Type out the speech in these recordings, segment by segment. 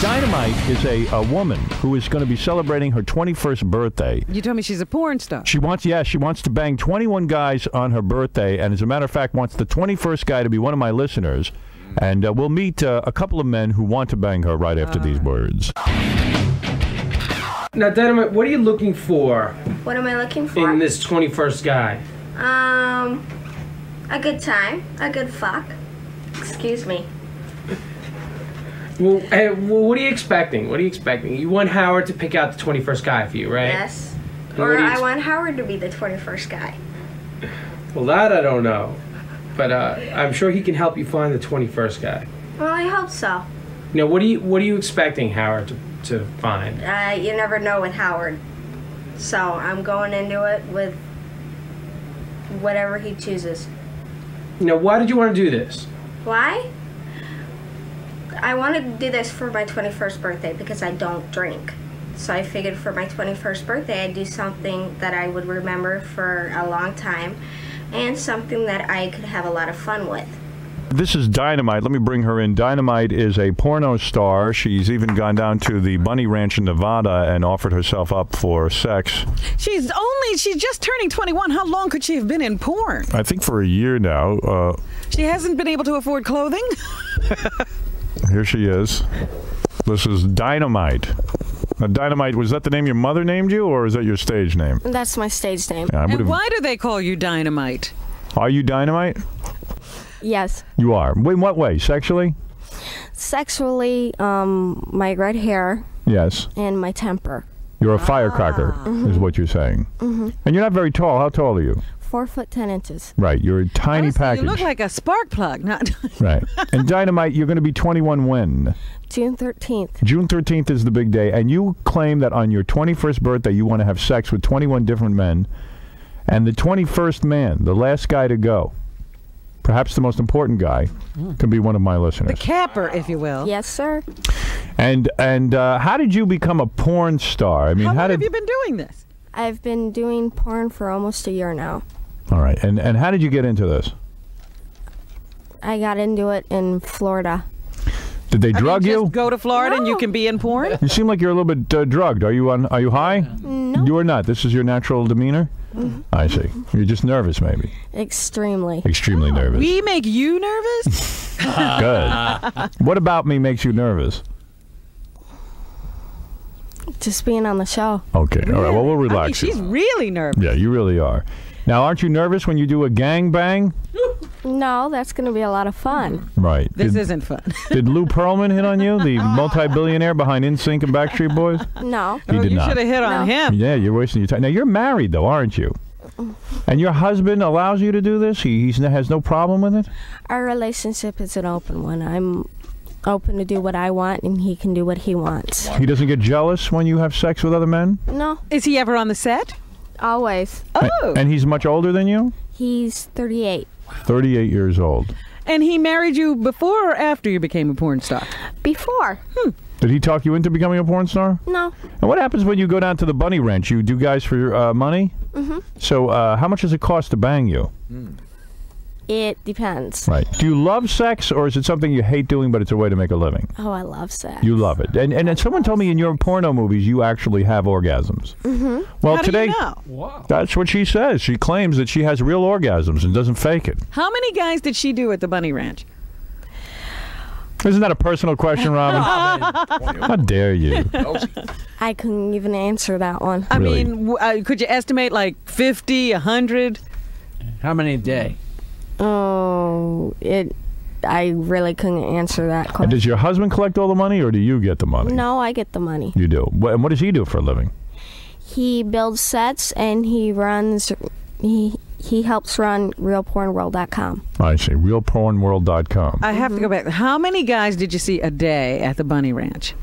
Dynamite is a, a woman who is going to be celebrating her 21st birthday. You told me she's a porn star. She wants, yeah, she wants to bang 21 guys on her birthday, and as a matter of fact, wants the 21st guy to be one of my listeners. And uh, we'll meet uh, a couple of men who want to bang her right after these words. Now, Dynamite, what are you looking for What am I looking for? in this 21st guy? Um, a good time, a good fuck. Excuse me. Well, eh, well, what are you expecting? What are you expecting? You want Howard to pick out the 21st guy for you, right? Yes. And Or I ex- want Howard to be the 21st guy. Well, that I don't know. But uh, I'm sure he can help you find the 21st guy. Well, I hope so. Now, what are you what are you expecting Howard to, to find? Uh, you never know with Howard. So I'm going into it with whatever he chooses. Now, why did you want to do this? Why? I wanted to do this for my 21st birthday because I don't drink. So I figured for my 21st birthday, I'd do something that I would remember for a long time and something that I could have a lot of fun with. This is Dynamite. Let me bring her in. Dynamite is a porno star. She's even gone down to the Bunny Ranch in Nevada and offered herself up for sex. She's only, she's just turning 21. How long could she have been in porn? I think for a year now. Uh, She hasn't been able to afford clothing? here she is. This is Dynamite. Now, Dynamite, was that the name your mother named you, or is that your stage name? That's my stage name. Yeah, I And why do they call you Dynamite? Are you Dynamite? Yes. You are. In what way? Sexually? Sexually, um, my red hair Yes. and my temper. You're a firecracker, is what you're saying. Mm-hmm. And you're not very tall. How tall are you? Four foot ten inches. Right. You're a tiny Honestly, package. You look like a spark plug. Not right. And Dynamite, you're going to be 21 when? June thirteenth. June 13th is the big day. And you claim that on your 21st birthday, you want to have sex with 21 different men. And the 21st man, the last guy to go, perhaps the most important guy, can be one of my listeners. the capper, if you will. Yes, sir. And and uh, how did you become a porn star? I mean, How long did have you been doing this? I've been doing porn for almost a year now. All right. And and how did you get into this? I got into it in Florida. Did they I mean, drug just you? go to Florida and you can be in porn? You seem like you're a little bit uh, drugged. Are you on? Are you high? No. You are not. This is your natural demeanor. I see. You're just nervous, maybe. Extremely. Extremely nervous. We make you nervous? Good. what about me makes you nervous? Just being on the show. Okay. All right. Well, we'll I mean, relax. she's you. really nervous. Yeah, you really are. Now, aren't you nervous when you do a gang bang? No, that's going to be a lot of fun. Right. This did, isn't fun. did Lou Pearlman hit on you, the multi-billionaire behind NSYNC and Backstreet Boys? No. He oh, did you not. should have hit on him. Yeah, you're wasting your time. Now, you're married, though, aren't you? And your husband allows you to do this? He he's, has no problem with it? Our relationship is an open one. I'm open to do what I want, and he can do what he wants. He doesn't get jealous when you have sex with other men? No, Is he ever on the set? Always. Oh. And he's much older than you? He's 38. 38 years old. And he married you before or after you became a porn star? Before. Did he talk you into becoming a porn star? No. And what happens when you go down to the bunny ranch? You do guys for uh, money? Mm-hmm. So, uh, how much does it cost to bang you? It depends. Right. Do you love sex, or is it something you hate doing, but it's a way to make a living? Oh, I love sex. You love it. And and, and someone told me in your porno movies you actually have orgasms. Mm-hmm. Well, How today do you know? that's what she says. She claims that she has real orgasms and doesn't fake it. How many guys did she do at the Bunny Ranch? Isn't that a personal question, Robin? How dare you? I couldn't even answer that one. I Really? mean, w- uh, could you estimate like 50, 100? How many a day? Oh, it. I really couldn't answer that And question. does your husband collect all the money, or do you get the money? No, I get the money. You do. What, and what does he do for a living? He builds sets and he runs. He he helps run RealPornWorld.com. I see. RealPornWorld.com. I have to go mm-hmm. back. How many guys did you see a day at the Bunny Ranch?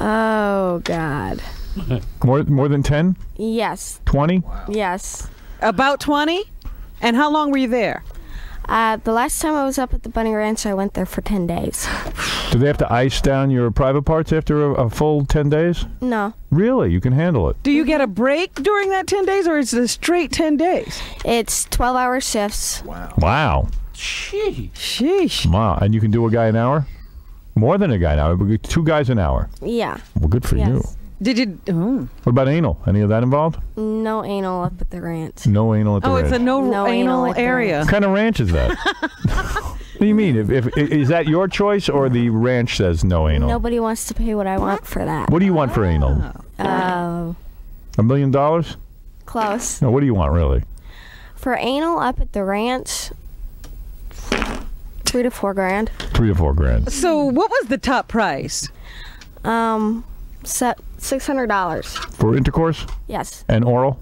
Oh God. More more than 10? Yes. 20? Yes. About 20? And how long were you there? Uh, the last time I was up at the Bunny Ranch, I went there for ten days. Do they have to ice down your private parts after a, a full 10 days? No, Really? You can handle it. Do you get a break during that 10 days or is it a straight 10 days? it's twelve-hour shifts. Wow. Gee. Sheesh. Sheesh. Wow. And you can do a guy an hour? More than a guy now. Two guys an hour. Yeah. Well, good for Yes. you. Did you? Oh, What about anal? Any of that involved? No anal up at the ranch. No anal at the oh it's a no, No anal, anal at the area. What kind of ranch is that? what do you mean? If, if is that your choice or the ranch says no anal? Nobody wants to pay what I want for that. What do you want for anal? Uh, A million dollars? close. No. What do you want really? For anal up at the ranch, three to four grand. Three to four grand. So what was the top price? Um, set six hundred dollars. For intercourse Yes, and oral?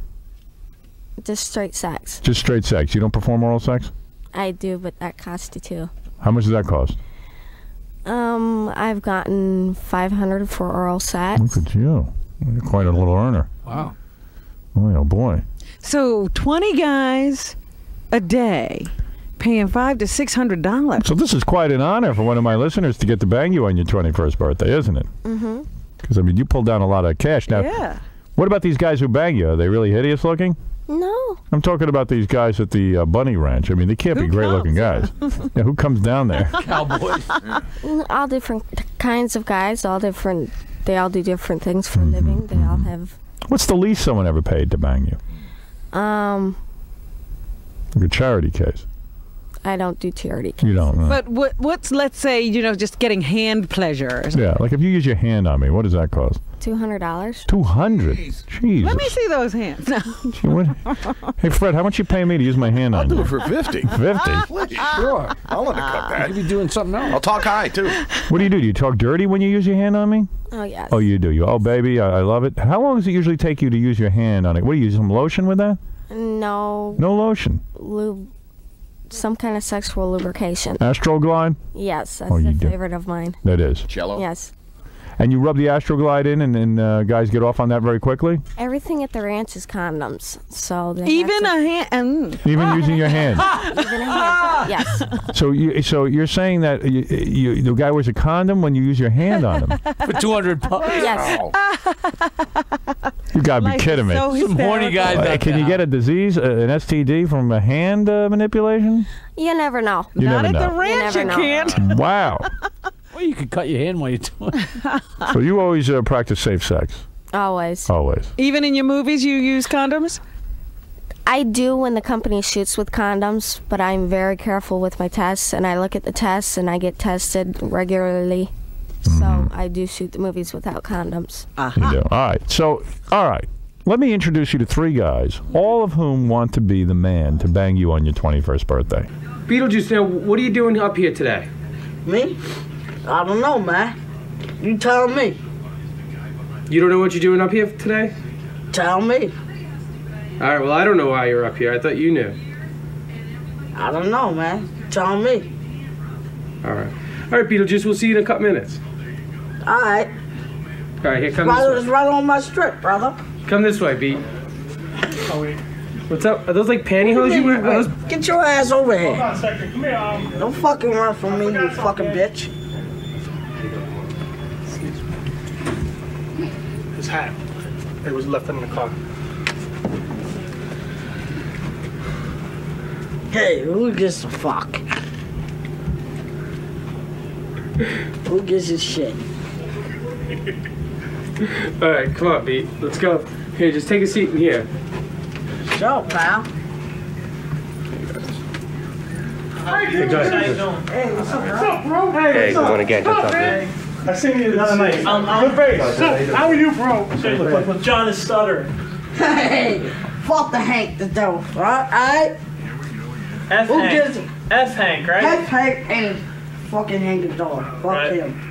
just straight sex. Just straight sex. You don't perform oral sex? I do, but that costs you too. How much does that cost? Um, I've gotten five hundred for oral sex. Look at you. You're quite a little earner. Wow. Boy, oh boy. So twenty guys a day, paying five to six hundred dollars. So this is quite an honor for one of my listeners to get to bang you on your 21st birthday, isn't it? Mm-hmm. Because, I mean, you pulled down a lot of cash. Now, Yeah. what about these guys who bang you? Are they really hideous looking? No, I'm talking about these guys at the uh, Bunny Ranch. I mean, they can't Who be great looking guys. yeah, who comes down there? Cowboys. Mm, all different kinds of guys. All different. They all do different things for a living. They all have. What's the least someone ever paid to bang you? Um, Like a charity case. I don't do charity. You don't know. But what what's let's say you know just getting hand pleasure? yeah, like if you use your hand on me, what does that cost? Two hundred dollars. 200 Jeez. Let me see those hands. No. Hey, Fred, how much you pay me to use my hand I'll on do it for 50. 50 Sure. I'll undercut that. You be doing something else. I'll talk high, too. What do you do? Do you talk dirty when you use your hand on me? Oh yes. Oh, you do. You. Oh, baby, I, I love it. How long does it usually take you to use your hand on it? What do you use some lotion with that? No No lotion. lube. Some kind of sexual lubrication. Astroglide. Yes, that's Oh, you a do. favorite of mine. That is. Jello. Yes. And you rub the Astroglide in, and, and uh, guys get off on that very quickly. Everything at the ranch is condoms. So they have Even to- a hand. Mm. Even using your hand. even a hand. Yes. So you, so you're saying that you, you, the guy wears a condom when you use your hand on him? For 200 bucks. Yes. You gotta be Life is kidding me. so Some horny hysterical. guys Uh, out can you there. get a disease, uh, an STD, from a hand uh, manipulation? You never know. You Not never at know. the ranch, never you, know. can't. Wow. Well, you could cut your hand while you're doing it. so you always uh, practice safe sex, Always. always. Even in your movies, you use condoms. I do when the company shoots with condoms, but I'm very careful with my tests, and I look at the tests, and I get tested regularly. So I do shoot the movies without condoms. You do. All right. So, all right. Let me introduce you to three guys, all of whom want to be the man to bang you on your 21st birthday. Beetlejuice, now what are you doing up here today? Me? I don't know, man. You tell me. You don't know what you're doing up here today? Tell me. All right. Well, I don't know why you're up here. I thought you knew. I don't know, man. Tell me. All right. All right, Beetlejuice. We'll see you in a couple minutes. All right. All right. Here, come Right, this it's way. right on my strip, brother. Come this way, Beat. What's up? Are those like pantyhose you wear? Those Get your ass over here. on a second. Come here. Um, Don't fucking run from me, you fucking bitch. his hat. It was left in the car. Hey, who gives a fuck? Who gives a shit? All right, come on, Beat. Let's go. Here, just take a seat in here. Show, pal. Hey, go ahead. Hey, what's up, bro? Hey, good one again. What's up, Hey, I seen you the other night. Um, um, How are you, bro? Look, look, look, John is stuttering. Hey, fuck the Hank the devil, right? Alright? F Who Hank. gives a F Hank, right? F Hank and fucking Hank the dog? Fuck Right. him.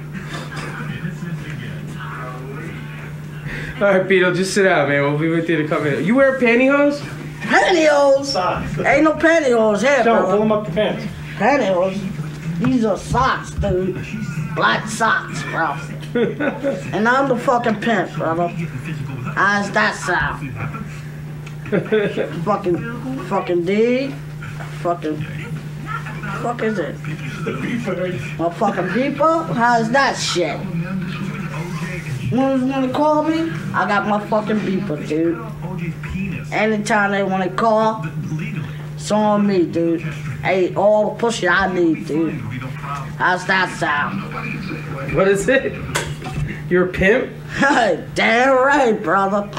All right, Beetle, just sit down, man. We'll be with you to come in. You wear pantyhose? Pantyhose? Socks. Ain't no pantyhose here, Joe, pull them up the pants. Pantyhose? These are socks, dude. Black socks, bro. and I'm the fucking pimp, brother. How's that sound? fucking, fucking D. Fucking, fuck is it? My fucking beeper? How's that shit? Wanna, wanna call me? I got my fucking beeper, dude. Anytime they wanna call, it's on me, dude. Hey, all the pussy I need, dude. How's that sound? What is it? You're a pimp? Hey, damn right, brother.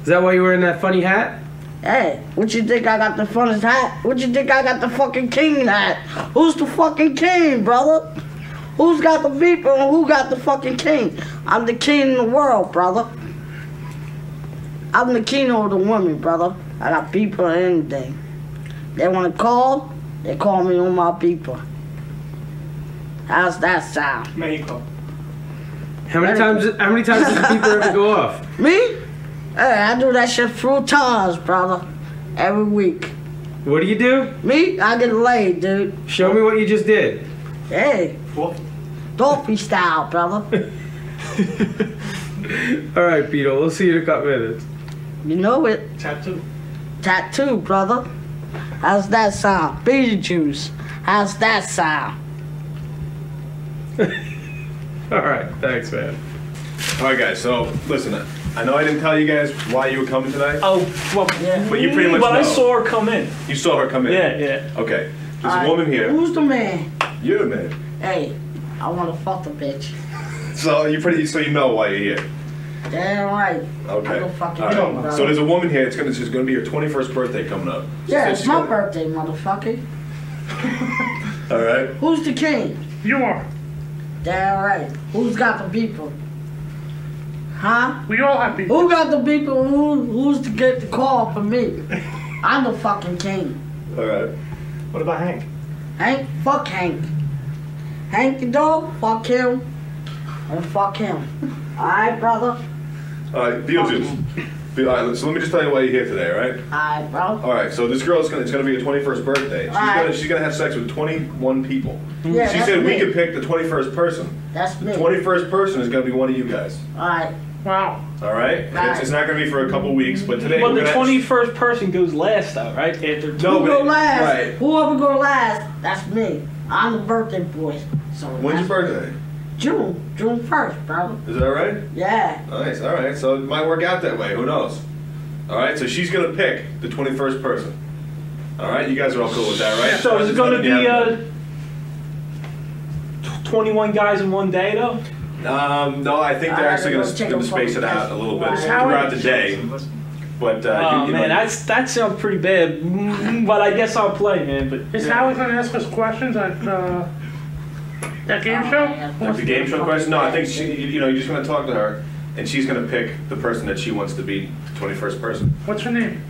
Is that why you're wearing that funny hat? Hey, what you think I got the funnest hat? What you think I got the fucking king hat? Who's the fucking king, brother? Who's got the beeper and who got the fucking king? I'm the king of the world, brother. I'm the king of the women, brother. I got beeper and anything. They wanna call, they call me on my beeper. How's that sound? Mexico. How many times? How many times does the beeper ever go off? Me? Hey, I do that shit full times, brother. Every week. What do you do? Me? I get laid, dude. Show me what you just did. Hey. What? Dolphy style, brother. All right, Beetle. We'll see you in a couple minutes. You know it. Tattoo. Tattoo, brother. How's that sound? Beetlejuice. How's that sound? All right. Thanks, man. All right, guys. So listen, I know I didn't tell you guys why you were coming tonight. Oh, well, yeah. But you pretty much But I saw her come in. You saw her come in. Yeah, yeah. Okay. There's Alright, a woman here. Who's the man? You're the man. Hey, I wanna fuck the bitch. So you pretty. So you know why you're here. Damn right. Okay. Fucking All right. kill him. So there's a woman here. It's gonna. She's gonna be your 21st birthday coming up. Yeah, said it's she's my gonna- birthday, motherfucker. All right. Who's the king? You are. Damn right. Who's got the people? Huh? We all have people. Who got the people? Who, who's to get the call for me? I'm the fucking king. All right. What about Hank? Hank, fuck Hank. Hank the dog, fuck him. And fuck him. Alright, brother? All right. deal, Beetlejuice. Be- All right. So let me just tell you why you're here today. All right. Alright, bro. All right. So this girl is gonna. It's gonna be her 21st birthday. She's Alright. gonna. She's gonna have sex with 21 people. Yeah, she said me. we could pick the 21st person. That's me. The 21st person is gonna be one of you guys. Alright. Wow. All right. And It's, it's not gonna be for a couple weeks, but today But we're the gonna. 21st person goes last, though, right? After No, Who but- go last? Right. Whoever go last, that's me. I'm the birthday boy. So When's your that's- birthday? June. June 1st, brother. Is that right? Yeah. Nice. All right. So it might work out that way. Who knows? All right. So she's gonna pick the 21st person. All right. You guys are all cool with that, right? So is it There's going to be uh, 21 guys in one day, though? Um, no, I think they're I actually gonna, gonna space it out a little bit throughout the day. But uh, oh you, you man, know, that's that sounds pretty bad. Mm, But I guess I'll play, man. But Is Howard gonna ask us questions at uh, that game show? like the game show question. No, I think she, you know, you're just gonna talk to her, and she's gonna pick the person that she wants to be the 21st person. What's her name?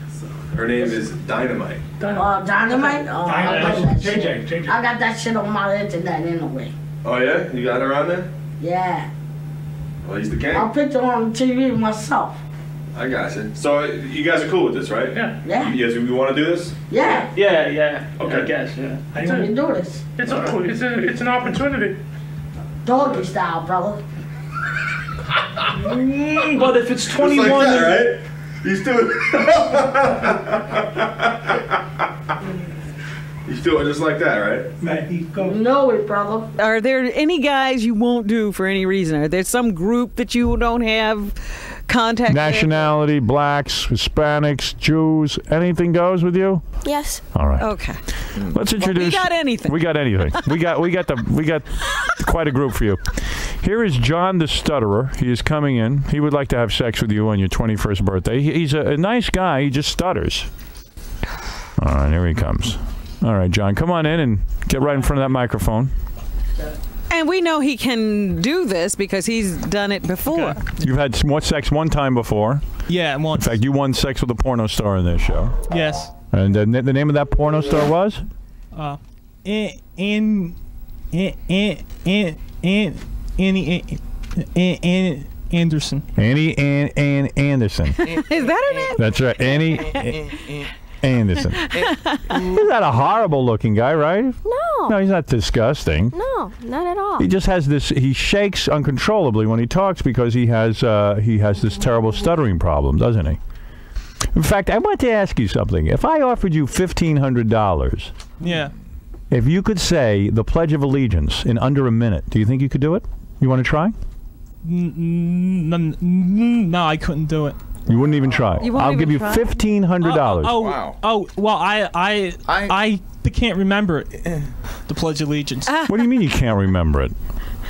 Her name is Dynamite. Uh, dynamite? Oh, I got that JJ, shit. JJ. I got that shit on my internet anyway. Oh yeah, you got her on there? Yeah. Well, he's the king. I picked her on the TV myself. I got you. So uh, you guys are cool with this, right? Yeah. Yeah. You guys, we want to do this? Yeah. yeah, yeah. Okay. I guess, yeah. That's how you do this. It's a, it's a, it's an opportunity. Doggy style, brother. Mm, but if it's 21, like that, right? He's doing. He's doing just like that, right? No know it, brother. Are there any guys you won't do for any reason? Are there some group that you don't have contact with? Nationality, blacks, Hispanics, Jews, anything goes with you? Yes. All right. Okay. Let's introduce. We got anything. We got anything. we got we got the we got quite a group for you. Here is John the Stutterer. He is coming in. He would like to have sex with you on your 21st birthday. He- He's a, a nice guy. He just stutters. All right, here he comes. All right, John, come on in and get right in front of that microphone. And we know he can do this because he's done it before. You've had some- what sex one time before. Yeah, In fact, you won sex with a porno star in this show. Yes. And the, the name of that porno star was? Uh, and and and and and Annie and and Anderson. Annie Ann, Ann Anderson. Is that her name? That's right, Annie A- Anderson. He's not a horrible looking guy, right? No. No, he's not disgusting. No, not at all. He just has this. He shakes uncontrollably when he talks because he has uh, he has this terrible stuttering problem, doesn't he? In fact, I want to ask you something. If I offered you fifteen hundred dollars, Yeah. if you could say the Pledge of Allegiance in under a minute, do you think you could do it? You want to try? N- n- n- No, I couldn't do it. You wouldn't even try. You won't I'll even give you fifteen hundred dollars. Oh, Wow. oh, well, I, I, I- I, can't remember it. The Pledge of Allegiance. Ah. What do you mean you can't remember it?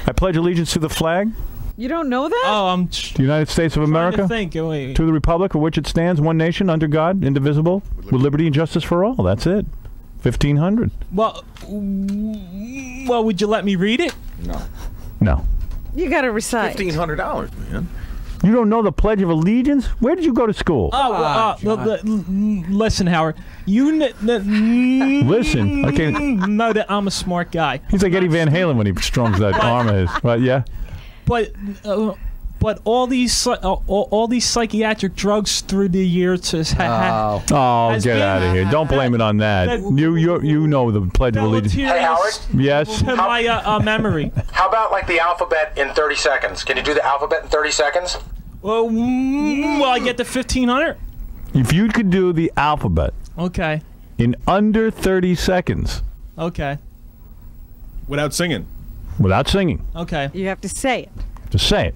I pledge allegiance to the flag, You don't know that? Oh, I'm the United States of America, to think. Oh, Wait. to the republic for which it stands, one nation under God, indivisible, with liberty and justice for all. That's it. Fifteen hundred. Well, well, would you let me read it? No. No. You got to recite. Fifteen hundred dollars, man. You don't know the Pledge of Allegiance? Where did you go to school? Oh, well, uh, l- l- l- listen, Howard. You n- n- Listen, okay. know that I'm a smart guy, He's like Eddie Van Halen when he strums that arm of his. But yeah. but uh, but all these uh, all, all these psychiatric drugs through the years has ha- ha- Oh, Has get been- out of here! Don't blame it on that. that- You you you know the Pledge of Allegiance. deleterious Yes. to my uh, uh, memory. How about like the alphabet in thirty seconds? Can you do the alphabet in thirty seconds? Well, mm, well, I get the fifteen hundred. If you could do the alphabet Okay, in under 30 seconds okay, Without singing. without singing, okay. You have to say it. just say it.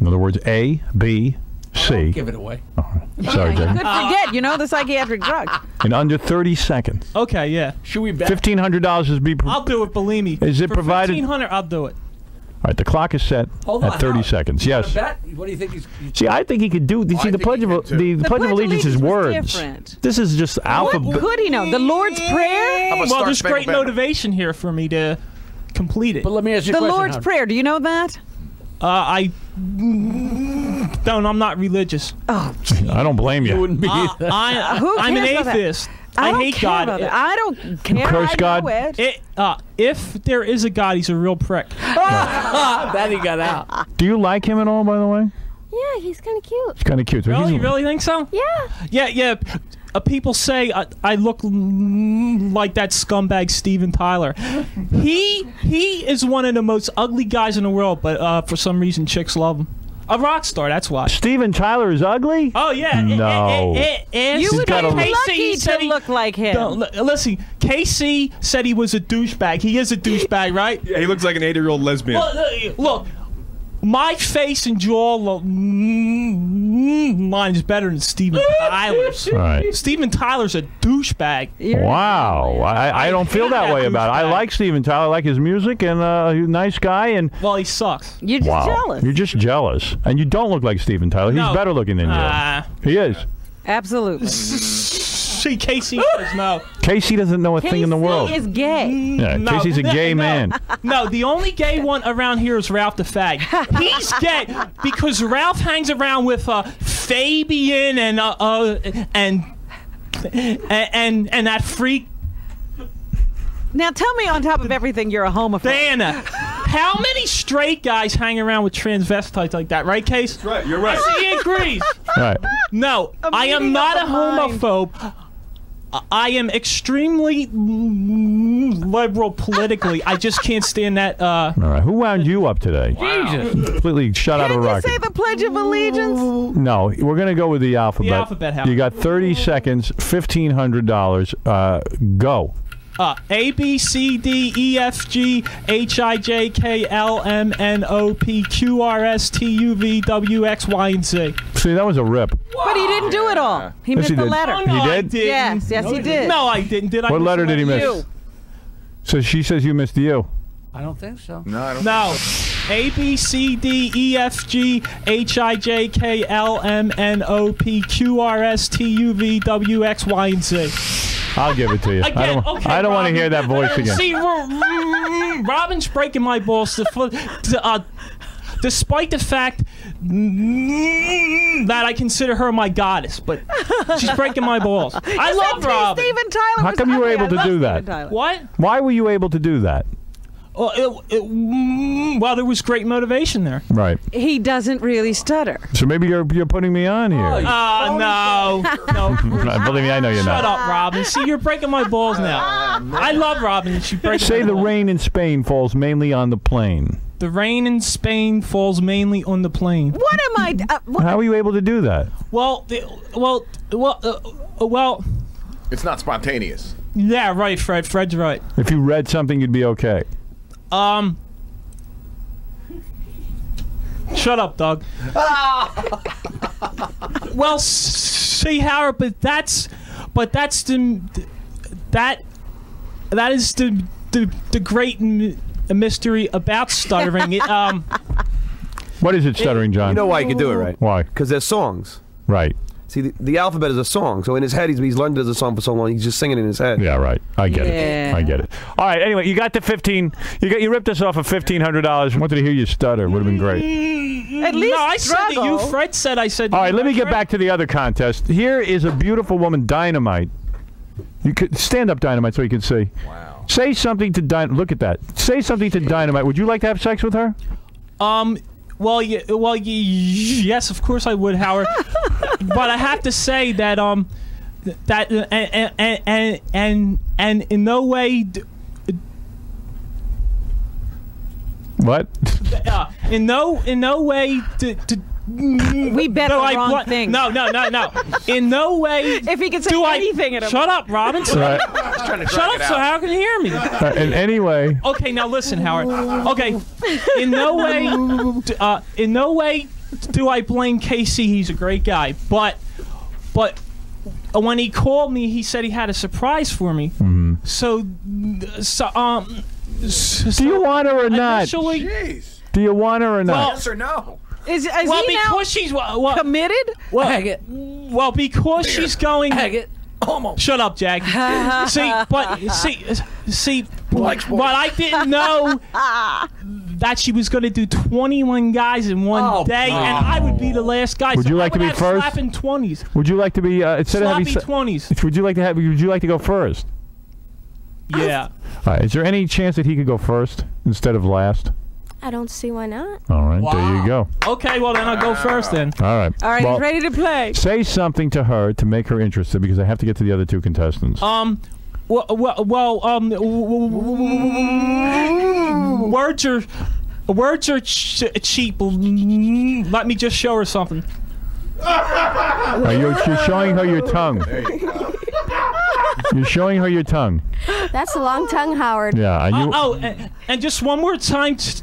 In other words, A, B, C. Give it away. Sorry, You Jay. could forget. You know the psychiatric drug. In under 30 seconds. Okay, yeah. Should we bet? $1,500 is be. Pro- I'll do it. Believe me. Is it For provided- Fifteen hundred. I'll do it. All right, the clock is set Hold at on, 30 Howard. seconds. You wanna Yes. bet? What do you think he's? he's See, I think he could do. You see, I the think pledge he of can, too. the, the pledge of allegiance is was words. different. This is just What alphabet. could he know? The Lord's Prayer? How about Well, Star there's Spangled great Banner? motivation here for me to complete it. but let me ask you a The question. Lord's Howard. Prayer. Do you know that? Uh, I don't. I'm not religious. Oh, I don't blame You you. wouldn't be. Uh. I, Who I'm an cares about that? atheist. I, don't hate care God. About that. I don't care. curse I God? Know it. It, uh, if there is a God, he's a real prick. that he got out. Do you like him at all, by the way? Yeah, he's kind of cute. He's kind of cute. So Really? he's- You really think so? Yeah. Yeah, yeah. Uh, people say I, I look like that scumbag Steven Tyler. He he is one of the most ugly guys in the world, but uh, for some reason chicks love him. A rock star, that's why. Steven Tyler is ugly? Oh yeah. No. Eh, eh, eh, You He's would be lucky Casey to he- look like him. No, listen, Casey said he was a douchebag. He is a douchebag, right? Yeah, he looks like an eight-year-old lesbian. Look, look, look, my face and jaw lo- mm, line is better than Steven Tyler's. All right. Steven Tyler's a douchebag. Wow, I, I don't feel hate that that way about it. I like Steven Tyler. I like his music, and uh, he's a nice guy. And Well, he sucks. You're just wow, jealous. you're just jealous, and you don't look like Steven Tyler. He's No. better looking than you. Ah. he is. Absolutely. See, Casey says no. Casey doesn't know a thing in the world. He is gay. yeah, No, Casey's a gay no. man. No, the only gay one around here is Ralph the Fag. He's gay because Ralph hangs around with uh, Fabian and uh, uh and and and that freak Now tell me, on top of everything, you're a homophobe. Diana. How many straight guys hang around with transvestites like that, right, Case? right, you're right. He agrees. All right. No, I am meeting not a of the mind. homophobe. I am extremely liberal politically. I just can't stand that. Uh, All right. Who wound you up today? Jesus. Completely shut out Can of a you rocket. say the Pledge of Allegiance? No, we're going to go with the alphabet. The alphabet, Howard. You got 30 seconds, $1,500. Uh, go. uh, A B C D E F G H I J K L M N O P Q R S T U V W X Y and Z. See, that was a rip. But he didn't do it all. He Yes, missed he the did. letter. Oh, no, He I did? didn't. Yes, yes, he did. No, I didn't. Did I? What miss letter did he miss? You. So she says you missed you. I don't think so. No, I don't. No. A B C D E F G H I J K L M N O P Q R S T U V W X Y and Z. I'll give it to you. I Again, don't, okay, I don't want to Robin. hear that voice again. See, Ro- Robin's breaking my balls. To, fu- to, uh, despite the fact mm, that I consider her my goddess, but she's breaking my balls. I love said Robin. Steven Tyler How was come you were ugly. able I to love do Steven that? Tyler. What? Why were you able to do that? Oh, it, it, mm, well, there was great motivation there. Right. He doesn't really stutter. So maybe you're you're putting me on here. Oh, no. No. Believe me, I know you're Shut not. up, Robin. See, you're breaking my balls now. I love Robin. She breaks Say my the balls. rain in Spain falls mainly on the plain. The rain in Spain falls mainly on the plain. What am I? Uh, what, How are you able to do that? Well, the, well, well, uh, uh, well. It's not spontaneous. Yeah, right, Fred. Fred's right. If you read something, you'd be okay. Um. Shut up, Doug. well, see, Howard, but that's, but that's the, that, that is the the the great m- mystery about stuttering. It, um, What is it, stuttering John? You know why he can do it, right? Why? Because they're songs. Right. See, the, the alphabet is a song. So in his head, he's, he's learned it as a song for so long. He's just singing in his head. Yeah, right. I get Yeah. it. I get it. All right. Anyway, you got the fifteen. You got you ripped us off of fifteen hundred dollars. Wanted to hear you stutter. Would have been great. At least no, I said that you. Fred said I said. All right. Let me get back to the other contest. Here is a beautiful woman, Dynamite. You could stand up, Dynamite, so you can see. Wow. Say something to Dynamite. Look at that. Say something to Dynamite. Would you like to have sex with her? Um. Well, yeah, well, y- yes, of course I would, Howard. but I have to say that um, that uh, and and and and, and in no way. d- What? Uh, in no in no way to we bet do the wrong bl- thing. No, no, no, no. In no way. If he could say do I- anything at him. Shut up, Robinson. Right. Shut up, so how can you hear me? Uh, and anyway, Okay, now listen, Howard. Okay, in no way, uh, in no way do I blame Casey. He's a great guy, but, but when he called me, he said he had a surprise for me. So, so um, do you want her or not? Initially, Do you want her or not? Well- or no? Is, is well, he now because she's well, well, committed? well, well, because she's going. Almost. Shut up, Jack. see, but see, see, what I didn't know that she was going to do 21 guys in one Oh, day, no. and I would be the last guy. Would so you I like to be first? Slapping 20s. Would you like to be uh, instead of having? 20s. Would you like to have? Would you like to go first? Yeah. All right. Is there any chance that he could go first instead of last? I don't see why not. All right. There you go. Okay, well then I'll go first then. All right. All right, Well, ready to play. Say something to her to make her interested because I have to get to the other two contestants. Um. Well, well, well um, words are words are ch- cheap. Let me just show her something. Are you, you're showing her your tongue. You're showing her your tongue. That's a long tongue, Howard. Yeah. Are you? oh, oh, and, and just one more time t-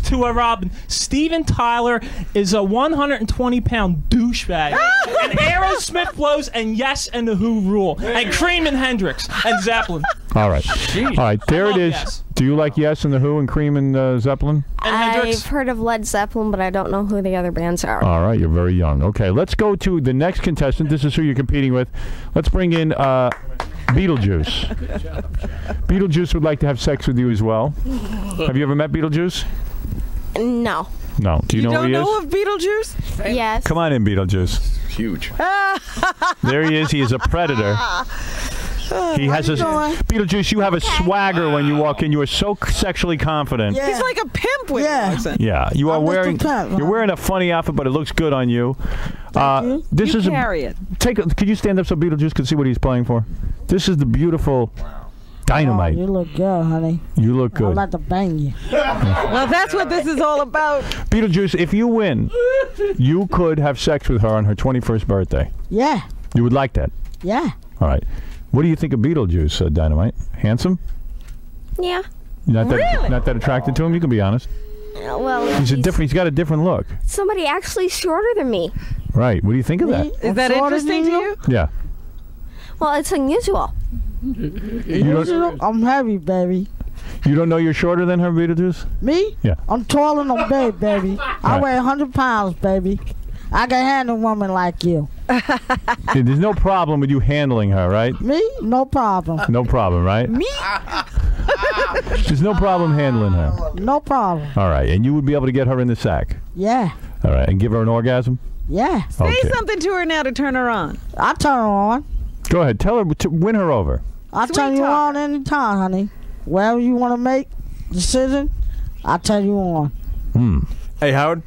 to a Robin. Steven Tyler is a 120 pound douchebag. and Aerosmith blows, and Yes and the Who rule. And Cream and Hendrix and Zeppelin. All right. All right. There it is. Yes. Do you like Yes and the Who and Cream and uh, Zeppelin? And I've heard of Led Zeppelin, but I don't know who the other bands are. All right. You're very young. Okay. Let's go to the next contestant. This is who you're competing with. Let's bring in uh, Beetlejuice. Beetlejuice would like to have sex with you as well. Have you ever met Beetlejuice? No. No. Do you, know don't who he know is? of Beetlejuice? Yes. Come on in, Beetlejuice. Huge. There he is. He is a predator. He has a Beetlejuice. You have a swagger when you walk in. You are so sexually confident. He's like a pimp with Yeah. yeah. Yeah, you are I'm wearing. You're wearing a funny outfit, but it looks good on you. Uh, this You is carry a, it. Take. A, could you stand up so Beetlejuice can see what he's playing for? This is the beautiful dynamite. Oh, you look good, honey. you look good. I'd good, like to bang you. Well, that's what this is all about. Beetlejuice. If you win, you could have sex with her on her 21st birthday. Yeah, You would like that. yeah. All right. What do you think of Beetlejuice, uh, Dynamite? Handsome? Yeah. Not that Really? not that attracted to him. You can be honest. Uh, Well, He's a different. He's got a different look. somebody actually shorter than me. Right. What do you think of that? Me? Is that shorter interesting to you? Yeah. Well, it's unusual. You. I'm heavy, baby. You don't know you're shorter than her, Beetlejuice? Me? Yeah. I'm taller than big, baby. I Right. weigh 100 pounds, baby. I can handle a woman like you. There's no problem with you handling her, right? Me? No problem. No problem, right? Me? There's no problem handling her. No problem. All right, and you would be able to get her in the sack. Yeah, All right, and give her an orgasm. yeah. Say Okay. something to her now to turn her on. I turn her on. Go ahead, tell her to win her over. I Sweet turn you talker. on anytime, honey. Wherever you want to make decision, I turn you on. Hmm. Hey, Howard.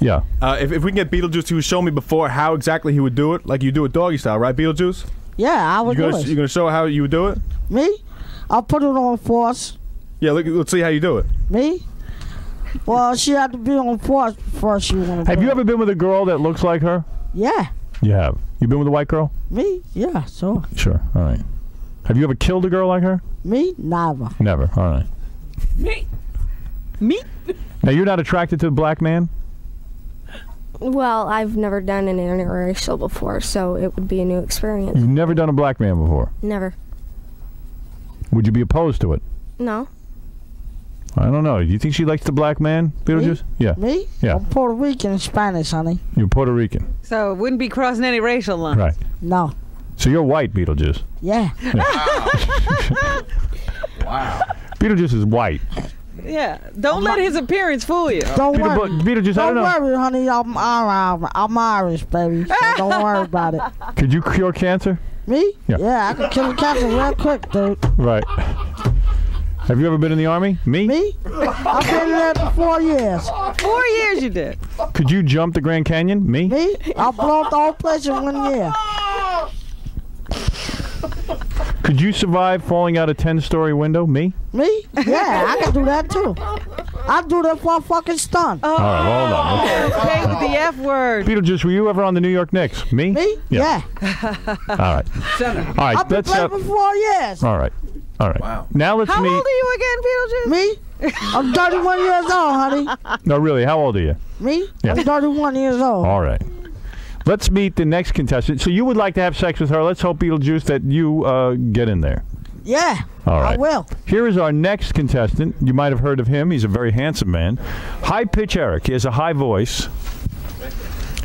Yeah. Uh, if, if we can get Beetlejuice to show me before how exactly he would do it, like you do it doggy style, right, Beetlejuice? Yeah, I You would do gonna, it. you gonna show how you would do it? Me? I'll put it on force. Yeah, look, let's see how you do it. Me? Well, she had to be on force before she want to Have you ever been with a girl that looks like her? Yeah. You have. You been with a white girl? Me? Yeah, sure. Sure. All right. Have you ever killed a girl like her? Me? Never. Never. All right. Me? Me? Now you're not attracted to a black man? Well, I've never done an interracial before, so it would be a new experience. You've never done a black man before. Never. Would you be opposed to it? No. I don't know. Do you think she likes the black man, Beetlejuice? Yeah. Me? Yeah. I'm Puerto Rican and Spanish, honey. You're Puerto Rican. So it wouldn't be crossing any racial lines. Right. No. So you're white, Beetlejuice. Yeah. Wow. Beetlejuice is white. Yeah. Don't let his appearance fool you. Don't Peter worry. Bu- Beetlejuice, I don't don't know. worry, honey. I'm, I'm, I'm Irish, baby. So don't worry about it. Could you cure cancer? Me? Yeah. yeah, I can kill cancer real quick, dude. Right. Have you ever been in the army? Me? Me? I've been there for four years. Four years you did. Could you jump the Grand Canyon? Me? Me? I blew up the whole place in one year. Could you survive falling out a 10 story window? Me? Me? Yeah, I can do that too. I do that for a fucking stunt. All right, hold on. Okay. Okay, with the F word. Beetlejuice, were you ever on the New York Knicks? Me? Me? Yeah. All right. Center. All right, I've been let's. playing Uh, for four years. all right. All right. Wow. Now let's How meet. old are you again, Beetlejuice? Me? I'm 31 years old, honey. No, really, how old are you? Me? Yeah. I'm 31 years old. All right. Let's meet the next contestant. So you would like to have sex with her. Let's hope, Beetlejuice, that you uh, get in there. Yeah. All right. I will. Here is our next contestant. You might have heard of him. He's a very handsome man. High pitch Eric. He has a high voice.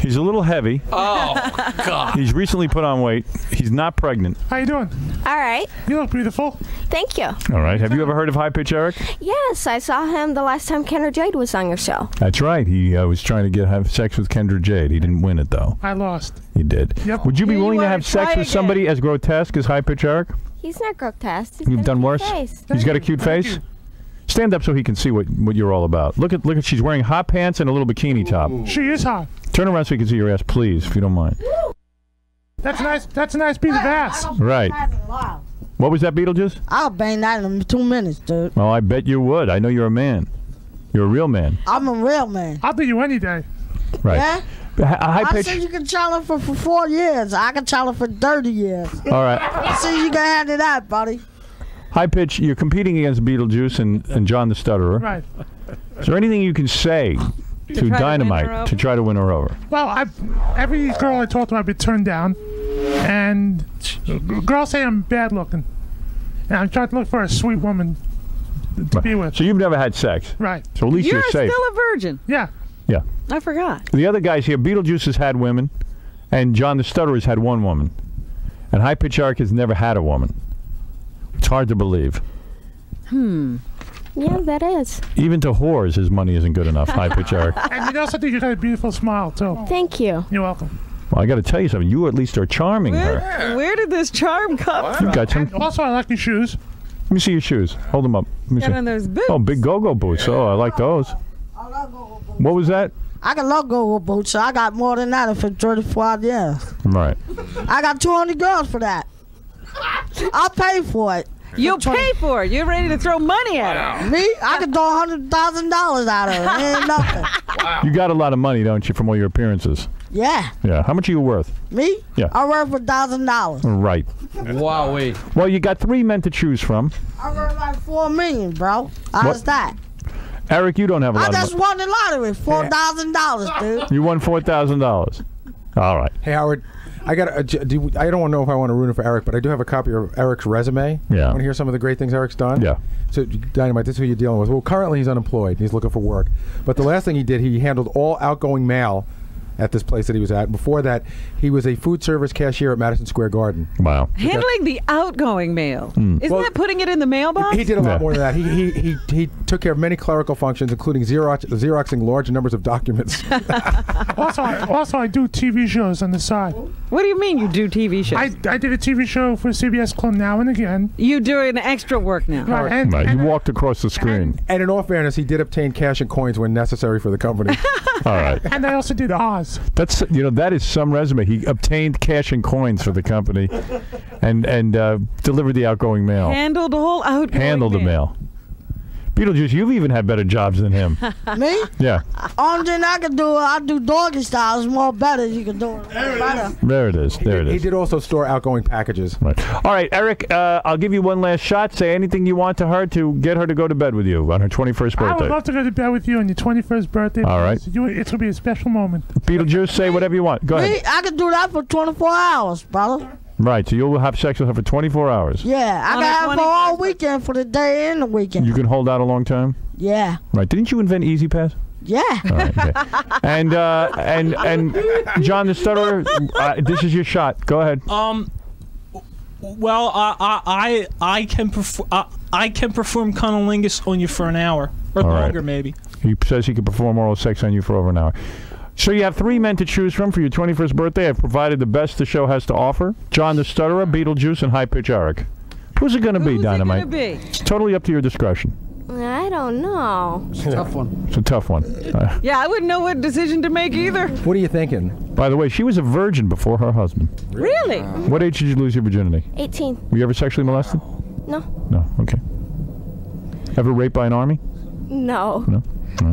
He's a little heavy. Oh, God. He's recently put on weight. He's not pregnant. How you doing? All right. You look beautiful. Thank you. All right. Have you ever heard of High Pitch Eric? Yes, I saw him the last time Kendra Jade was on your show. That's right. He uh, was trying to get have sex with Kendra Jade. He didn't win it though. I lost. He did. Yep. Would you be Here you willing to are, have sex try with again. somebody as grotesque as High Pitch Eric? He's not grotesque. He's You've got a done cute worse. face. He's got a cute Thank face. You. Stand up so he can see what, what you're all about. Look at look at she's wearing hot pants and a little bikini top. She is hot. Turn around so you can see your ass, please, if you don't mind. That's a nice. That's a nice piece of ass. Right. What was that, Beetlejuice? I'll bang that in two minutes, dude. Well, I bet you would. I know you're a man. You're a real man. I'm a real man. I'll do you any day. Right. Yeah? A high I pitch. said you can challenge for, for four years. I can challenge for 30 years. All right. See, you can handle that, buddy. High pitch. You're competing against Beetlejuice and, and John the Stutterer. Right. Is there anything you can say to, to Dynamite over? to try to win her over? Well, I every girl I talk to, I've been turned down, and girls say I'm bad looking, and I'm trying to look for a sweet woman to be with. So you've never had sex. Right. So at least You're you're safe. still a virgin. Yeah. yeah. I forgot. The other guys here, Beetlejuice has had women, and John the Stutterer has had one woman, and High Pitch Eric has never had a woman. It's hard to believe. Hmm. Yeah, that is. Even to whores, his money isn't good enough. High Pitch And you also think you got a beautiful smile too. Thank you. You're welcome. Well, I got to tell you something. You at least are charming her. Where, where did this charm come from? You've got some. Also, I like your shoes. Let me see your shoes. Hold them up. Let me Got see. on those boots. Oh, big go-go boots. Oh, I like those. I love go-go boots. What was that? I can love go with boots. so I got more than that for 35 years. Right. I got 200 girls for that. I'll pay for it. You'll pay for it. You're ready to throw money at her. Me? I can throw $100,000 at her. It ain't nothing. You got a lot of money, don't you, from all your appearances? Yeah. Yeah. How much are you worth? Me? Yeah. I work for $1,000. Right. Wowee. Well, you got three men to choose from. I work like 4 million, bro. How's What? that? Eric, you don't have a I lot I just of won the lottery. $4,000, dude. You won four thousand dollars. All right. Hey Howard, I got. A, uh, do, I don't know if I want to ruin it for Eric, but I do have a copy of Eric's resume. Yeah. Want to hear some of the great things Eric's done? Yeah. So Dynamite, this is who you're dealing with. Well, currently he's unemployed. He's looking for work. But the last thing he did, he handled all outgoing mail at this place that he was at. Before that, he was a food service cashier at Madison Square Garden. Wow. Handling the outgoing mail. Hmm. Isn't that putting it in the mailbox? He did a lot Yeah. more than that. He, he he he took care of many clerical functions, including Xerox, xeroxing large numbers of documents. Also, I, also I do TV shows on the side. What do you mean you do TV shows? I, I did a TV show for CBS Club now and again. you doing extra work now. Right, and, Right. and You walked across the screen. and in all fairness, he did obtain cash and coins when necessary for the company. All right. and I also did Oz. That's you know that is some resume. He obtained cash and coins for the company, and and uh, delivered the outgoing mail. Handled the whole outgoing Handled the mail. Beetlejuice, you've even had better jobs than him. Me? Yeah. Only thing I can do, I do doggy style. It's more better. Than you can do it better. There it is. There it he did also store outgoing packages. Right. All right, Eric. Uh, I'll give you one last shot. Say anything you want to her to get her to go to bed with you on her 21st birthday. I would love to go to bed with you on your 21st birthday. All right. because You, it's going to be a special moment. Beetlejuice, say whatever you want. Go Me? ahead. I can do that for 24 hours, brother. Right. So you'll have sex with her for 24 hours. Yeah, I On got the it for all weekend for the day and the weekend. You can hold out a long time. Yeah. Right. Didn't you invent E-ZPass? Yeah. All right, okay. and uh, and and John the Stutterer, uh, this is your shot. Go ahead. Um. Well, I I I, I can perform I, I can perform cunnilingus on you for an hour or All right. longer, maybe. He says he can perform oral sex on you for over an hour. So you have three men to choose from for your 21st birthday. I've provided the best the show has to offer: John the Stutterer, Beetlejuice, and High Pitch Eric. Who's it going to be, Dynamite? be? It's totally up to your discretion. I don't know. It's a tough one. It's a tough one. Uh, Yeah, I wouldn't know what decision to make either. What are you thinking? by the way, she was a virgin before her husband. Really? What age did you lose your virginity? 18. Were you ever sexually molested? No. No. Okay. Ever raped by an army? No. No.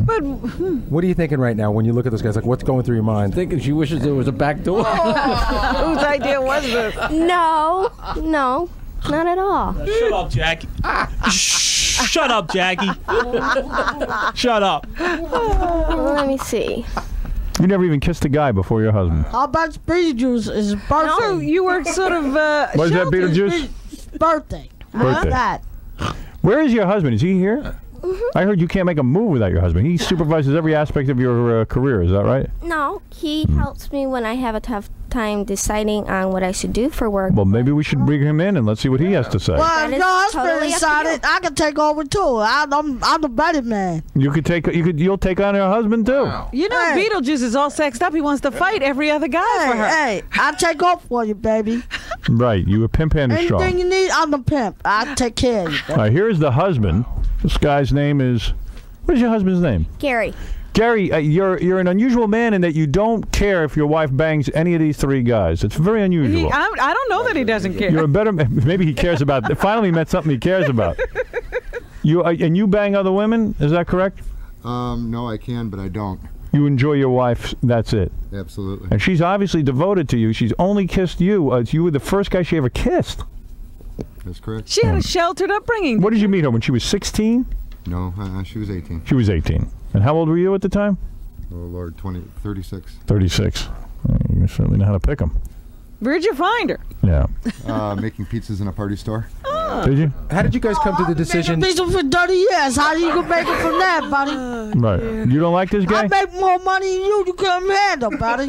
But hmm, What are you thinking right now when you look at those guys? Like, what's going through your mind? Thinking she wishes there was a back door. whose idea was this? No. No. Not at all. Shut up, Jackie. Shut up, Jackie. Shut up. Let me see. You never even kissed a guy before your husband. How about Beetlejuice? It's his birthday. So you were sort of uh, What is that, sheltered. Beetlejuice? birthday. Birthday. about that? Where is your husband? Is he here? I heard you can't make a move without your husband. He supervises every aspect of your uh, career. Is that right? No, he helps me when I have a tough time deciding on what I should do for work. Well, maybe we should bring him in and let's see what he has to say. Well, That if your husband totally decided, I can take over too. I, I'm, I'm the better man. You could take. You could. You'll take on your husband too. You know, Hey. Beetlejuice is all sexed up. He wants to fight every other guy Hey, for her. hey, I take off for you, baby. Right. You a pimp and a Anything strong. you need, I'm the pimp. I take care of you. All right. Here's the husband. This guy's name is. What is your husband's name? Gary. Gary, uh, you're you're an unusual man in that you don't care if your wife bangs any of these three guys. It's very He, unusual. I, I don't know that he doesn't care. You're a better. Man maybe he cares about. Finally, met something he cares about. You uh, and you bang other women. Is that correct? Um, no, I can, but I don't. You enjoy your wife. That's it. Absolutely. And she's obviously devoted to you. She's only kissed you. Uh, you were the first guy she ever kissed. That's correct. she had a sheltered upbringing. What did you meet her when she was 16? No, uh, she was 18. She was 18. And how old were you at the time? Oh, Lord, 20, 36. 36. Uh, You certainly know how to pick them. Where'd you find her? Yeah. Uh, making pizzas in a party store. Did you? How did you guys come to the decision? Been for 30 years. How do you gonna make it from that, buddy? Right. You don't like this guy? I guy? make more money than you. You couldn't handle, buddy.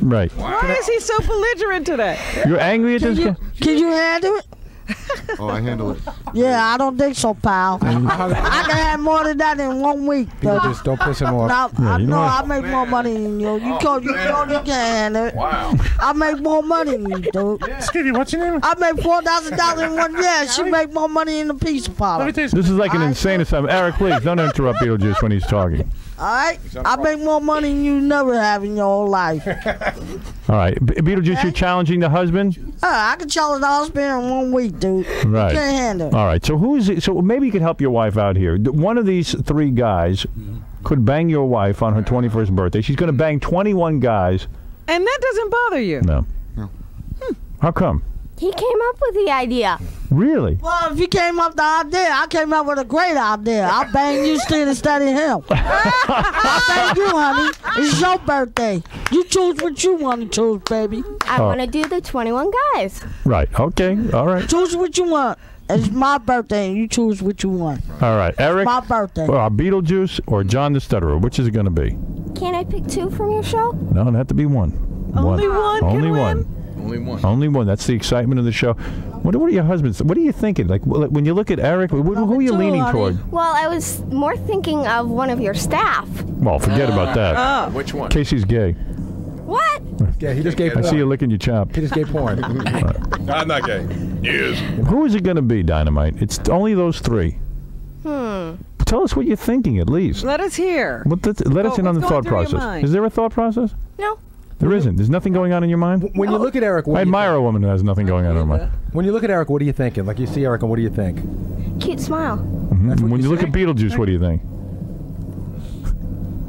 Right. Why is he so belligerent today? You're angry at Can this you, guy? can you handle it? Oh, I handle it. Yeah, I don't think so, pal. I can have more than that in one week. People Though. just don't piss him off. No, Yeah, I you know know what? I make more money than you. You oh, can't, you can't, you can't handle it. Wow. I make more money than you, dude. Excuse me, what's your name? I make four thousand dollars in one year. She make more money in the pizza parlor. This is like an insane assumption. Eric, please don't interrupt Beetlejuice when he's talking. All right, I make more money than you never have in your whole life. All right. Be- Beetlejuice, you're challenging the husband? Uh, I can challenge the husband in one week, dude. Right. You can't handle it. All right. So who's it? So maybe you could help your wife out here. One of these three guys could bang your wife on her 21st birthday. She's going to bang 21 guys. And that doesn't bother you. No. No. How come? He came up with the idea. Really? Well, if you came up with the idea, I came up with a great idea. I'll bang you still instead of him. I'll bang you, honey. It's your birthday. You choose what you want to choose, baby. I Oh. want to do the 21 guys. Right. Okay. All right. Choose what you want. It's my birthday, and you choose what you want. All right. Eric, My birthday. uh, Beetlejuice or John the Stutterer? Which is it going to be? Can I pick two from your show? No, it have to be one. Only one can Only win? one. Only one. Only one. That's the excitement of the show. What, what are your husbands? What are you thinking? Like when you look at Eric, wh- who are you leaning toward? Well, I was more thinking of one of your staff. Well, forget about that. Oh. Which one? Casey's gay. What? Yeah, he just gave I see you licking your chop. He just gave porn. I'm not gay. Yes. Who is it going to be, Dynamite? It's only those three. Hmm. Tell us what you're thinking, at least. Let us hear. What the, let us Well, in on the thought process. Is there a thought process? No. There isn't. There's nothing going on in your mind. when you look at Eric, I what do you admire a woman who has nothing going on in her mind. think? when you look at Eric, what are you thinking? Like you see Eric, and what do you think? Cute smile. Mhm. When you look at Beetlejuice, what do you think?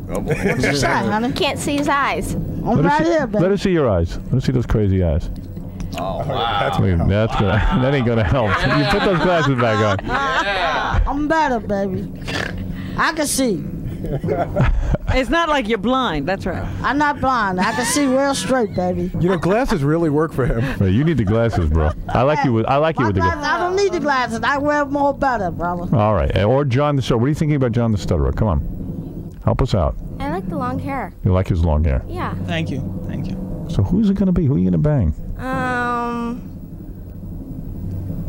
What's your say, honey? Can't see his eyes. I'm Let us, right see, here, let baby. us see your eyes. Let us see those crazy eyes. Oh, wow. Wait, that's gonna, that ain't gonna help. You put those glasses back on. I'm better, baby. I can see. And It's not like you're blind. That's right. I'm not blind. I can see real straight, baby. You know, glasses really work for him. Well, you need the glasses, bro. I like you with I like you My with the glasses, glasses. I don't need the glasses. I wear more better, brother. All right, or John the Stutterer. What are you thinking about John the Stutterer? Come on, help us out. I like the long hair. You like his long hair. Yeah. Thank you. Thank you. So who's it gonna be? Who are you gonna bang? Um.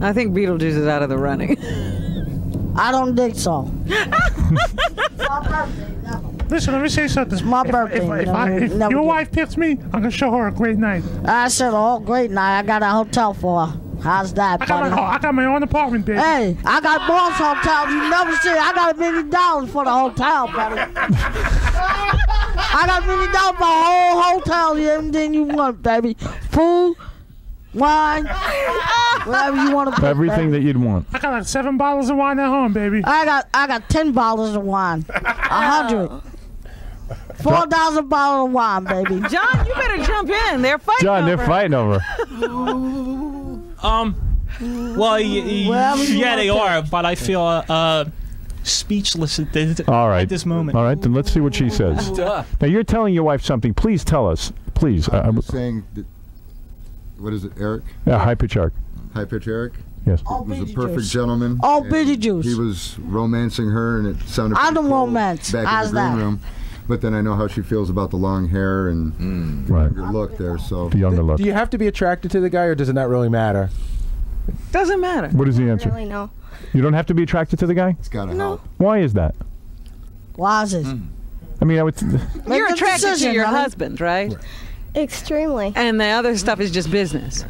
I think Beetlejuice is out of the running. I don't think so. Listen, let me say something. It's my birthday. If, if, I, if Never your get- wife picks me, I'm gonna show her a great night. I said, oh, great night. I got a hotel for her. How's that, I got, my? I got my own apartment, baby. Hey, I got boss hotels you never see. I got a million dollars for the hotel, buddy. I got a million dollars for a whole hotel, everything you want, baby. Food, wine, whatever you want to. Everything that you'd want. I got like seven bottles of wine at home, baby. I got I got ten bottles of wine. A hundred. Four thousand bottles of wine, baby. John, you better jump in. They're fighting. John, they're fighting over. Um. Well, y- y- yeah, they pick. are, but I feel uh, uh, speechless at this, All right. at this moment. All right, then let's see what she says. Now you're telling your wife something. Please tell us. Please. Uh, I'm just saying that. What is it, Eric? uh, high pitch arc. High pitch Eric. Yes. Oh, was a Beetlejuice. perfect gentleman. All and Beetlejuice. He was romancing her, and it sounded. I don't cool romance. Back How's in the green that? room. But then I know how she feels about the long hair and the Right. younger look there. So The younger look. Do you have to be attracted to the guy, or does it not really matter? Doesn't matter. What is the answer? Really, no. You don't have to be attracted to the guy. it's gotta help. Why is that? Why is it? I mean, I would. You're the attracted to your honey. husband, right? Extremely. And the other stuff is just business.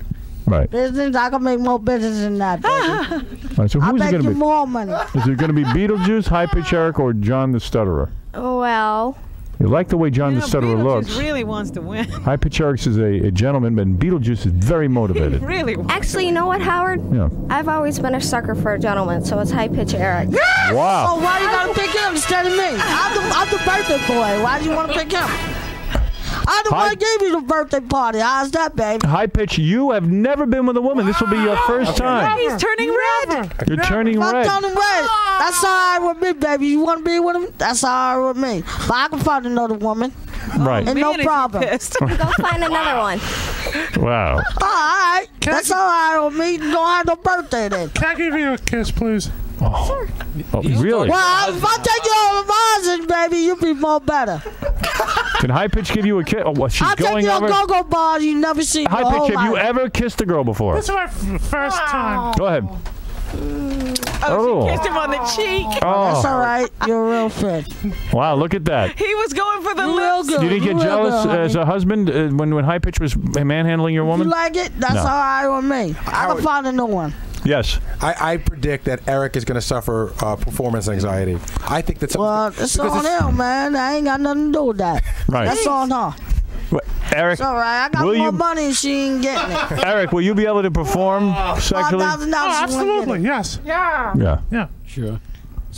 Right. Business, I can make more business than that, baby. All right. So I who's it make going you to be? more money. Is it going to be Beetlejuice, High Pitch Eric, or John the Stutterer? Well, You like the way John You the Stutterer Beetlejuice looks. really wants to win. High Pitch Eric is a, a gentleman, but Beetlejuice is very motivated. really wants actually, you know what, Howard? Yeah. I've always been a sucker for a gentleman, so it's high pitch Eric. Wow. Oh, why are you gotta pick him instead of me? I'm the, I'm the birthday boy. Why do you want to pick him? I the Hi- one gave you the birthday party. How's that, baby? High Pitch, you have never been with a woman. This will be your first time. He's turning red. You're turning I'm red. turning red. That's all right with me, baby. You want to be with him? That's all right with me. But I can find another woman. Right. Ain't no Man, is he problem. pissed. Go find another one. Wow. All right. That's all right with me. You don't have no birthday then. Can I give you a kiss, please? Oh, oh really? Well, if I take you over Mars, baby, you'll be more better. Can High Pitch give you a kiss? Oh, what, she's I'll take going you to over. go-go bars you never seen High Pitch, have you ever kissed a girl before? This is my f- first time. Go ahead. Oh, Oh. she kissed him on the cheek. That's Oh, all right. You're a real friend. wow, look at that. He was going for the Real lips. good. You didn't get Real jealous good, as a husband uh, when, when High Pitch was manhandling your woman? You woman? like it? That's No. all right with me. I can find a new one. Yes. I, I predict that Eric is going to suffer uh, performance anxiety. I think that's Well, it's because on it's- him, man. I ain't got nothing to do with that. Right. That's on her. Wh- Eric, It's all right. I got Will more you- money and she ain't getting it. Eric, will you be able to perform sexually? $5,000 Oh, absolutely, yes. Yeah. Yeah. Yeah. Sure.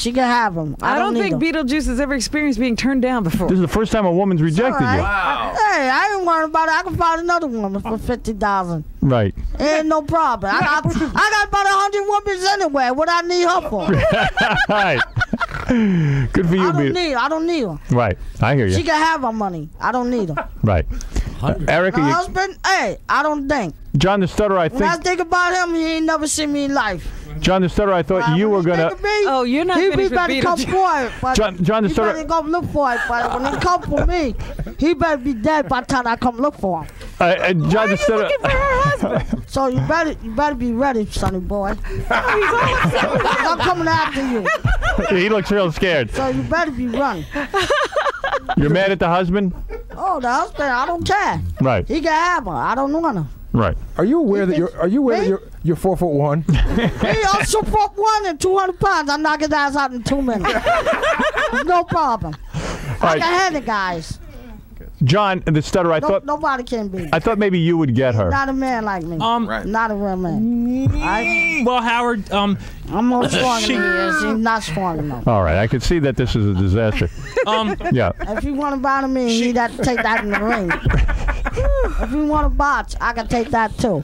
It. She can have them. I, I don't think think 'em. Beetlejuice has ever experienced being turned down before. This is the first time a woman's rejected right. you. Hey, I ain't worried about it. I can find another woman for fifty thousand. Right. Ain't no problem. I got I got about a hundred women anyway. What I need her for? right. Good for you, I don't Beat. need. I don't need her. Right. I hear you. She can have her money. I don't need her. Right. Uh, Eric, My are you, husband, hey, I don't think. John the Stutter, I think. When I think. think about him, he ain't never seen me in life. John the Stutter, I thought But you were gonna. me, Oh, you're not he finished be with better come Beetlejuice. for it. But John- John the he Stutter- better come look for it. But when he come for me, he better be dead by the time I come look for him. Uh, uh, John the Stutter. So you better you better be ready, sonny boy. I'm coming after you. he looks real scared. So you better be running. You're mad at the husband? Oh, the husband, I don't care. Right. He can have her. I don't want her. Right. Are you aware that you're? Are you aware that Me? you're? You're four foot one. He also broke one and 200 pounds. I knock his ass out in two minutes. no problem. I right. can handle guys. John the Stutter, I No, thought. nobody can be. I thought maybe you would get her. Not a man like me. Um, Not a real man. I, well, Howard, um, I'm more strong She- than he is. He's not strong enough. All right. I can see that this is a disaster. um, Yeah. If you want to bother me, he'd have to take that in the ring. if you want to box, I can take that too.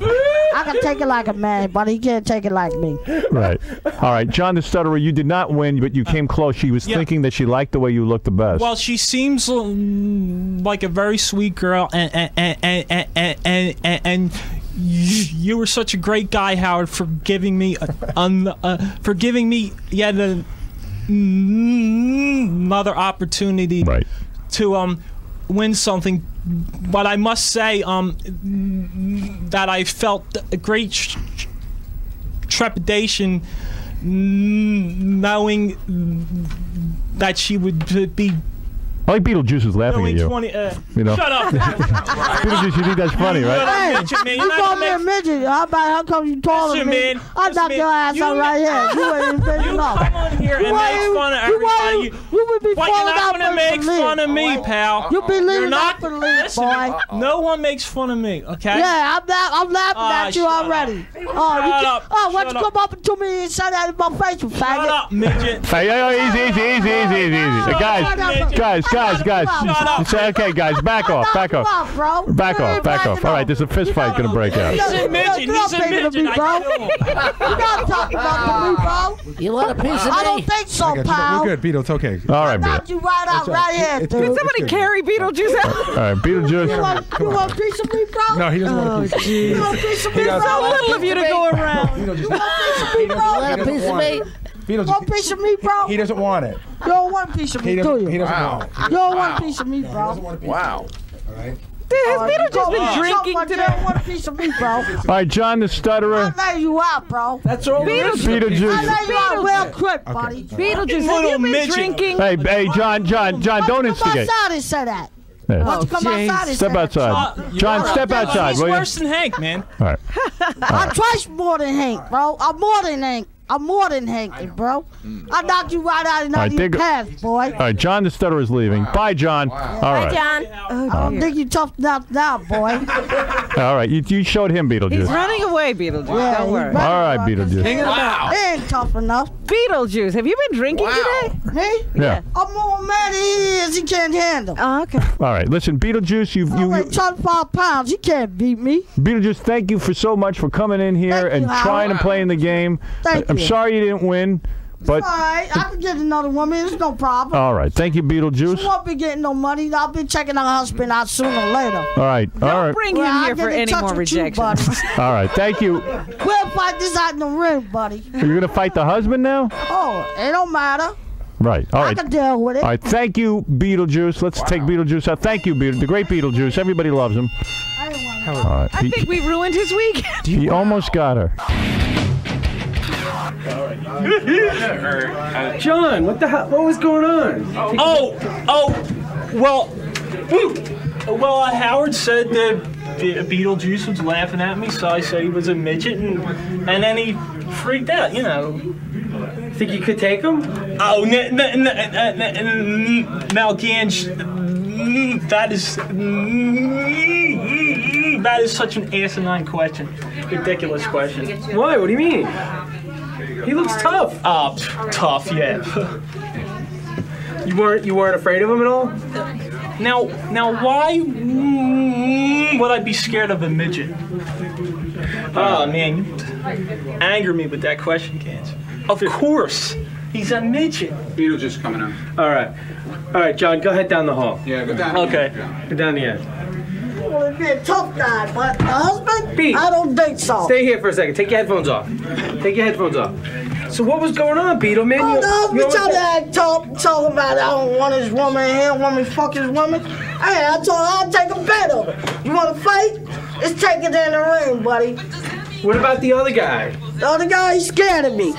I can take it like a man, but he can't take it like me. Right. All right, John the Stutterer, you did not win, but you came close. She was Yeah. thinking that she liked the way you looked the best. Well, she seems um, like a very sweet girl, and and and and and, and, and, and you, were such a great guy, Howard, for giving me a, un, uh, for giving me yet a, another opportunity to um win something. But I must say um that I felt a great trepidation knowing that she would be I like Beetlejuice is laughing at you. 20 uh, You know? shut up Beetlejuice, you think that's funny, right? Hey, midget, man. you call me a midget. How about how come you taller than me? I Listen, knock your ass You out right here. You ain't even big You enough. come on here and You make ain't- fun of everybody. ain't- You would be But you're falling not out gonna make fun of me, pal. You be You're leaving not out for the league, boy. no one makes fun of me, okay? Yeah, I'm, la- I'm laughing Ah, at you already. Oh, you Shut can- up. oh, why don't you come up to me and say that in my face, you faggot? Shut up, midget. Hey, yo, yo, easy, easy, easy, easy, easy, easy. Guys, up. guys, guys, guys. Shut up. Okay, guys, back off, back off. bro. Back off, back off. All right, there's a fist fight gonna break out. He's a midget. He's a midget. I bro. know. You're not talking about me, bro. You want a piece of me? I don't think so, I got you. pal. We're good, Beetle. It's okay. All right, Beetle. Knock you right out, uh, right here, dude. Can somebody carry Beetlejuice out? All right, Beetlejuice. you want a piece of me, bro? No, he doesn't want a piece. of You want a piece of me, bro? So little of you to go around. You want a piece of me, bro? Want a piece of me? Beetle, You want a piece of me, bro? he doesn't want it. You don't want a piece of He me, do doesn't. you? He doesn't You want it. don't want a piece of me, bro. Wow. Has Oh, you Beetlejuice go been fuck drinking someone, today? don't want a piece of me, bro. All right, John the Stutterer. I lay you out, bro. That's all. I Beetlejuice. lay you out real quick, buddy. Beetlejuice, have you been midget. drinking? Hey, hey, John, John, John, don't Come instigate. outside and say that. Yeah. Why don't you come oh, jeez. outside and Step say that? outside. Uh, John, step outside, He's will you? worse than Hank, man. All right. I'm twice more than Hank, bro. I'm more than Hank. I'm more than Hank, bro. I knocked you right out of All right, your dig- path, boy. All right, John the Stutter is leaving. Bye, John. Uh, All right. John. I don't think you tough enough now, boy. All right, you, you showed him Beetlejuice. He's Beetlejuice. running away, Beetlejuice. Yeah, Don't he worry. better All right, run, 'cause Beetlejuice. He ain't tough enough. Beetlejuice, have you been drinking today? Me? Yeah. I'm more mad than he is. He can't handle. Oh, okay. All right, listen, Beetlejuice, you, I you, weigh 25 pounds. You can't beat me. Beetlejuice, thank you for so much for coming in here Thank and you, trying to play in the game. Thank I'm sorry you didn't win, but All right, I can get another woman. It's no problem. all right. Thank you, She Beetlejuice. won't be getting no money. I'll be checking her husband out sooner or later. All right, all Don't right, bring Well, him I'll here for any more with you, rejections. all right. Thank you. We'll fight this out in the ring, buddy. You're gonna fight the husband now? Oh, it don't matter. Right. All I right. can deal with it. All right. Thank you, Beetlejuice. Let's take Beetlejuice out. Thank you, Beetle, the great Beetlejuice. Everybody loves him. All right. I He, think we ruined his weekend. he almost got her. John, what the hell? What was going on? Oh, oh, well, well, uh, Howard said that Be- Beetlejuice was laughing at me, so I said he was a midget, and and then he freaked out, you know. Think you could take him? Oh, n- n- n- n- n- n- now, Ganj, mm, that is mm, that is such an asinine question, ridiculous question. Why? What do you mean? He looks tough. Uh, pff, tough, yeah. You weren't you weren't afraid of him at all? Now, now, why mm, would I be scared of a midget? Oh man, you anger me with that question, Gans. Of course, he's a midget. Beetlejuice coming up. All right, all right, John, go ahead down the hall. Yeah, go down. Okay. Go down the end. Well, he'd be a tough guy, but the husband, Pete. I don't think so. Stay here for a second. Take your headphones off. Take your headphones off. So what was going on, Beetle man? Oh, You- the husband almost- trying to act tough, talking about I don't want his woman, here, me fuck his woman. Hey, I told her I'll take a bet of it. You want to fight? Let's take it in the ring, buddy. What about the other guy? The other guy, he's scared of me.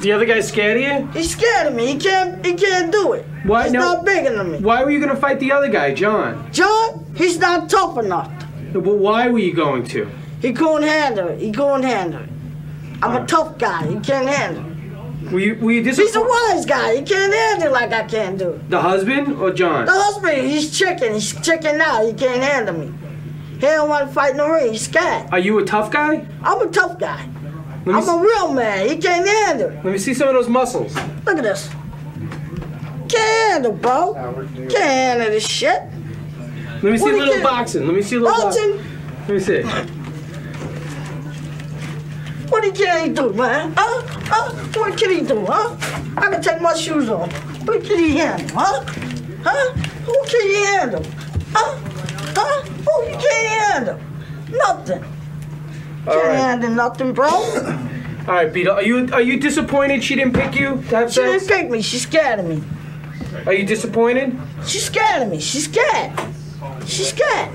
The other guy scared of you? He's scared of me. He can't. He can't do it. Why He's no? not bigger than me. Why were you gonna fight the other guy, John? John, he's not tough enough. Well, why were you going to? He couldn't handle it. He couldn't handle it. I'm a uh. tough guy. He can't handle it. Were you were you He's a wise guy. He can't handle it like I can do. The husband or John? The husband, he's chicken. He's chicken out. He can't handle me. He don't want to fight in the ring. He's scared. Are you a tough guy? I'm a tough guy. I'm a real man. He can't handle it. let me see some of those muscles. Look at this. Can't handle, bro. Can't handle this shit. Let me see What a little boxing. Let me see a little Boxing? Let me see. What he can he do, man? Huh? Huh? What can he do, huh? I can take my shoes off. What can he handle, huh? Huh? Who can he handle? Huh? Huh? Who you can't handle? Nothing. All Can't right. handle nothing, bro. All right, Beetle. Are you are you disappointed she didn't pick you to have She sex? didn't pick me. She's scared of me. Are you disappointed? She's scared of me. She's scared. She's scared.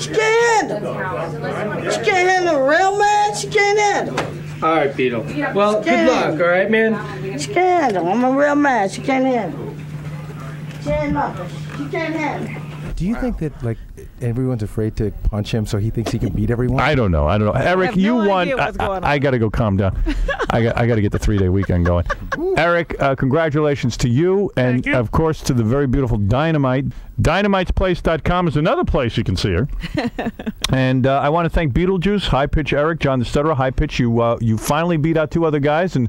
She can't handle. She can't handle a real man. She can't handle. All right, Beetle. Well, good luck. All right, man. She can't handle. I'm a real man. She can't handle. She ain't nothing. She can't handle. Do you think that like everyone's afraid to punch him, so he thinks he can beat everyone? I don't know. I don't know. Eric, have you no won. idea what's I, going I, got to go calm down. I got, I got to get the three day weekend going. Eric, uh, congratulations to you, and of course to the very beautiful Dynamite. Dynamite'sPlace.com is another place you can see her. and uh, I want to thank Beetlejuice, High Pitch Eric, John the Stutterer, High Pitch. You uh, you finally beat out two other guys and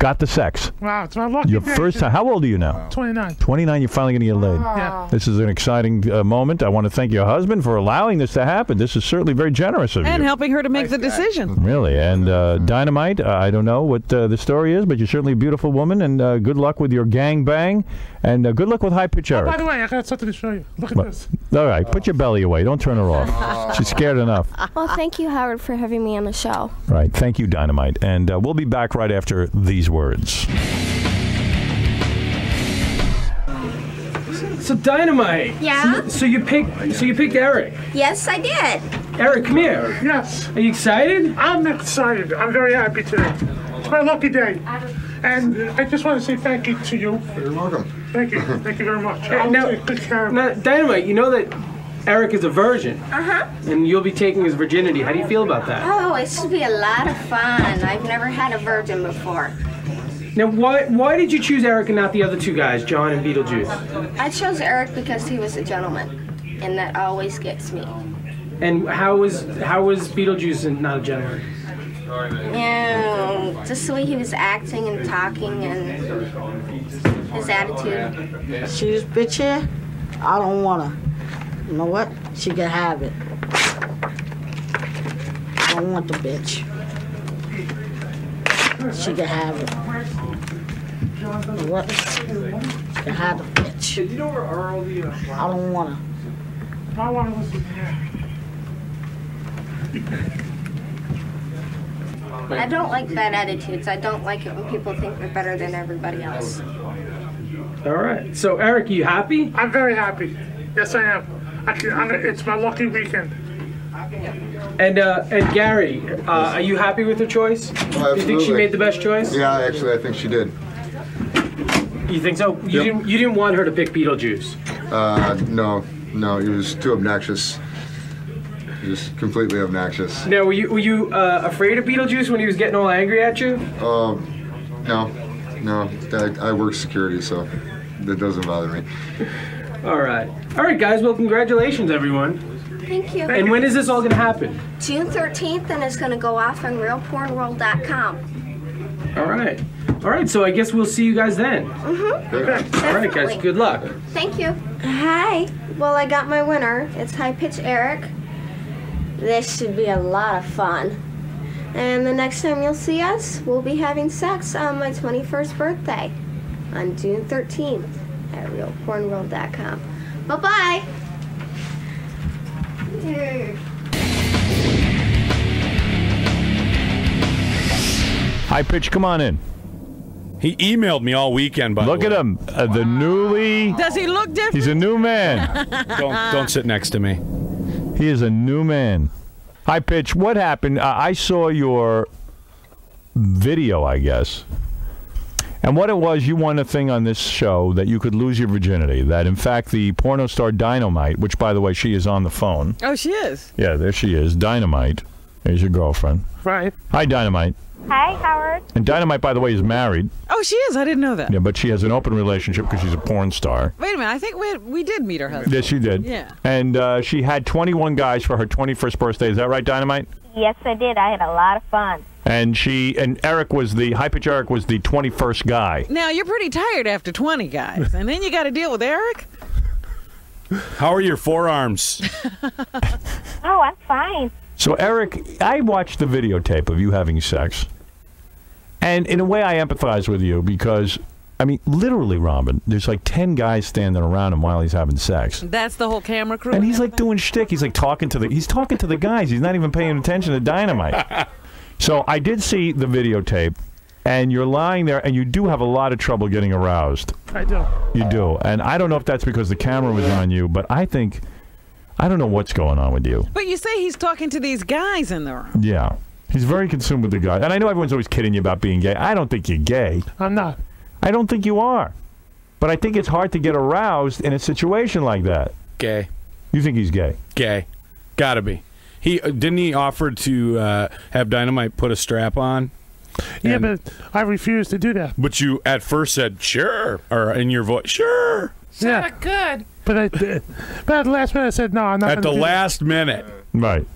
got the sex. Wow, it's my lucky Your day. first time. How old are you now? 29. 29, you're finally going to get laid. Yeah. This is an exciting uh, moment. I want to thank your husband for allowing this to happen. This is certainly very generous of you. And you. helping her to make the decision. Really. And uh, Dynamite, uh, I don't know what uh, the story is, but you're certainly a beautiful woman, and uh, good luck with your gang bang, and uh, good luck with High Pitch Oh, by the way, I got something to show you. Look at What? this. All right, put your belly away. Don't turn her off. She's scared enough. Well, thank you, Howard, for having me on the show. Right. Thank you, Dynamite. And uh, we'll be back right after these words. So dynamite. Yeah? So, so you picked. So you picked Eric. Yes, I did. Eric, come here. Yes. Are you excited? I'm excited. I'm very happy today. It's my lucky day. And I just want to say thank you to you. You're welcome. Thank you. Thank you very much. I'll now- take good care of Now, Dynamite, you know that Eric is a virgin, Uh huh. and you'll be taking his virginity. How do you feel about that? Oh, it should be a lot of fun. I've never had a virgin before. Now, why why did you choose Eric and not the other two guys, John and Beetlejuice? I chose Eric because he was a gentleman, and that always gets me. And how was how was Beetlejuice and not a gentleman? Yeah, just the way he was acting and talking and his attitude. See this bitch here? I don't want her. You know what? She can have it. I don't want the bitch. She can have it. What? She can have the bitch. I don't want her. I want to listen. I don't like bad attitudes. I don't like it when people think they're better than everybody else. All right. So Eric, you happy? I'm very happy. Yes, I am. I can, I'm, it's my lucky weekend. And uh, and Gary, uh, are you happy with her choice? Oh, Do you think she made the best choice? Yeah, actually, I think she did. You think so? You Yep. didn't you didn't want her to pick Beetlejuice. Uh, no, no, he was too obnoxious. Just completely obnoxious. Now, were you were you uh, afraid of Beetlejuice when he was getting all angry at you? Um, no, no, I, I work security, so that doesn't bother me. All right. All right, guys. Well, congratulations, everyone. Thank you. And when is this all going to happen? June 13th, and it's going to go off on realpornworld.com. All right. All right. So I guess we'll see you guys then. Mm-hmm. All right, guys. Good luck. Thank you. Hi. Well, I got my winner. It's High Pitch Eric. This should be a lot of fun. And the next time you'll see us, we'll be having sex on my 21st birthday on June 13th at realpornworld.com. Bye bye. High Pitch, come on in. He emailed me all weekend. By Look the at him, uh, the newly. Does he look different? He's a new man. don't don't sit next to me. He is a new man. Hi, pitch. What happened? Uh, I saw your video, I guess. And what it was, you won a thing on this show that you could lose your virginity. That, in fact, the porno star Dynamite, which, by the way, she is on the phone. Oh, she is. Yeah, there she is. Dynamite. There's your girlfriend. Right. Hi, Dynamite. Hi, Howard. And Dynamite, by the way, is married. Oh, she is. I didn't know that. Yeah, but she has an open relationship because she's a porn star. Wait a minute. I think we we did meet her husband. Yes, she did. Yeah. And uh, she had 21 guys for her 21st birthday. Is that right, Dynamite? Yes, I did. I had a lot of fun. And she and Eric was the high pitch. Eric was the 21st guy. Now you're pretty tired after 20 guys, and then you got to deal with Eric. How are your forearms? Oh, I'm fine. So, Eric, I watched the videotape of you having sex. And in a way, I empathize with you because, I mean, literally, Robin, there's like 10 guys standing around him while he's having sex. That's the whole camera crew. And he's like doing shtick. He's like talking to the he's talking to the guys. He's not even paying attention to dynamite. so I did see the videotape, and you're lying there, and you do have a lot of trouble getting aroused. I do. You do, and I don't know if that's because the camera was on you, but I think I don't know what's going on with you. But you say he's talking to these guys in the room. Yeah, he's very consumed with the guy, and I know everyone's always kidding you about being gay. I don't think you're gay. I'm not. I don't think you are, but I think it's hard to get aroused in a situation like that. Gay. You think he's gay? Gay. Gotta be. He uh, didn't he offer to uh, have Dynamite put a strap on? Yeah, And- but I refused to do that. But you at first said sure, or in your voice, sure. yeah. not good. But I, but at the last minute I said no. I'm not. At the do that. last minute, right?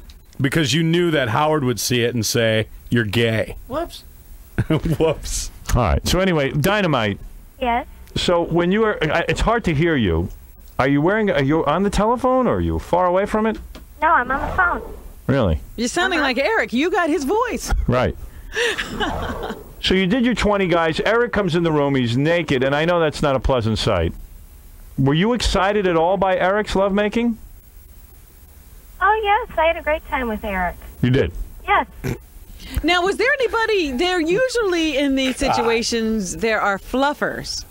Because you knew that Howard would see it and say you're gay. Whoops. Whoops. All right. So anyway, dynamite. Yes. So when you are, it's hard to hear you. Are you wearing? Are you on the telephone or are you far away from it? No, I'm on the phone. Really? You're sounding uh-huh. like Eric. You got his voice. Right. So you did your 20 guys. Eric comes in the room. He's naked, and I know that's not a pleasant sight. Were you excited at all by Eric's lovemaking? Oh, yes. I had a great time with Eric. You did. Yes. Now, was there anybody there? Usually in these uh, situations, there are fluffers.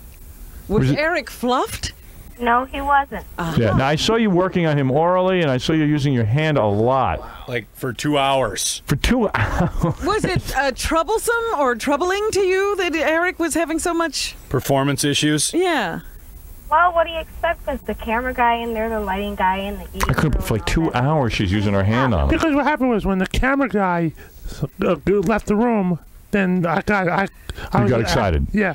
Was, Was it- Eric fluffed? No, he wasn't. Yeah. Now I saw you working on him orally, and I saw you using your hand a lot Like for two hours. for two hours. Was it uh, troublesome or troubling to you that Eric was having so much? Performance issues. Yeah. Well, what do you expect? There's the camera guy in there, the lighting guy, and the I couldn't for like two hours. She's using her hand on him. Because what happened was when the camera guy uh, left the room, then I got I. I You was- got excited. yeah.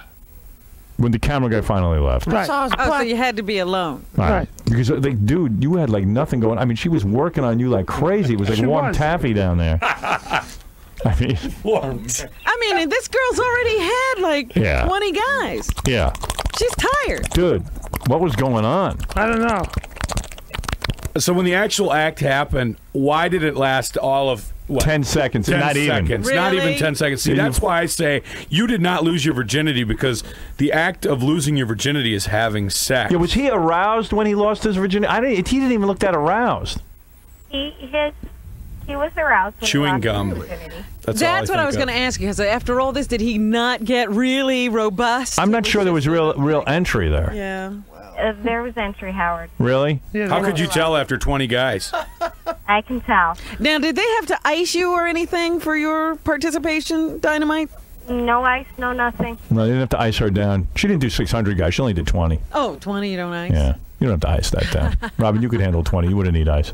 When the camera guy finally left. Right. Oh, so you had to be alone. Right. Because, uh, like, dude, you had like nothing going. I mean, she was working on you like crazy. It was like She warm was. taffy down there. I mean, warm. I mean, and this girl's already had like Yeah. 20 guys. yeah, She's tired. dude, what was going on? I don't know. So when the actual act happened, why did it last all of what? 10 seconds, 10 not even. seconds, not even 10 seconds. See, that's why I say you did not lose your virginity because the act of losing your virginity is having sex. Yeah, was he aroused when he lost his virginity? I didn't. He didn't even look that aroused. He his he was aroused. when he Chewing lost his gum. virginity. That's, That's all what I was going to ask you because after all this, did he not get really robust? I'm not sure there was real real entry there. Yeah. Uh, there was entry, Howard. Really? How could you tell after 20 guys? I can tell. Now, did they have to ice you or anything for your participation, Dynamite? No ice, no nothing. No, they didn't have to ice her down. She didn't do 600 guys. She only did 20. Oh, 20, you don't ice? Yeah, you don't have to ice that down. Robin, you could handle 20. You wouldn't need ice.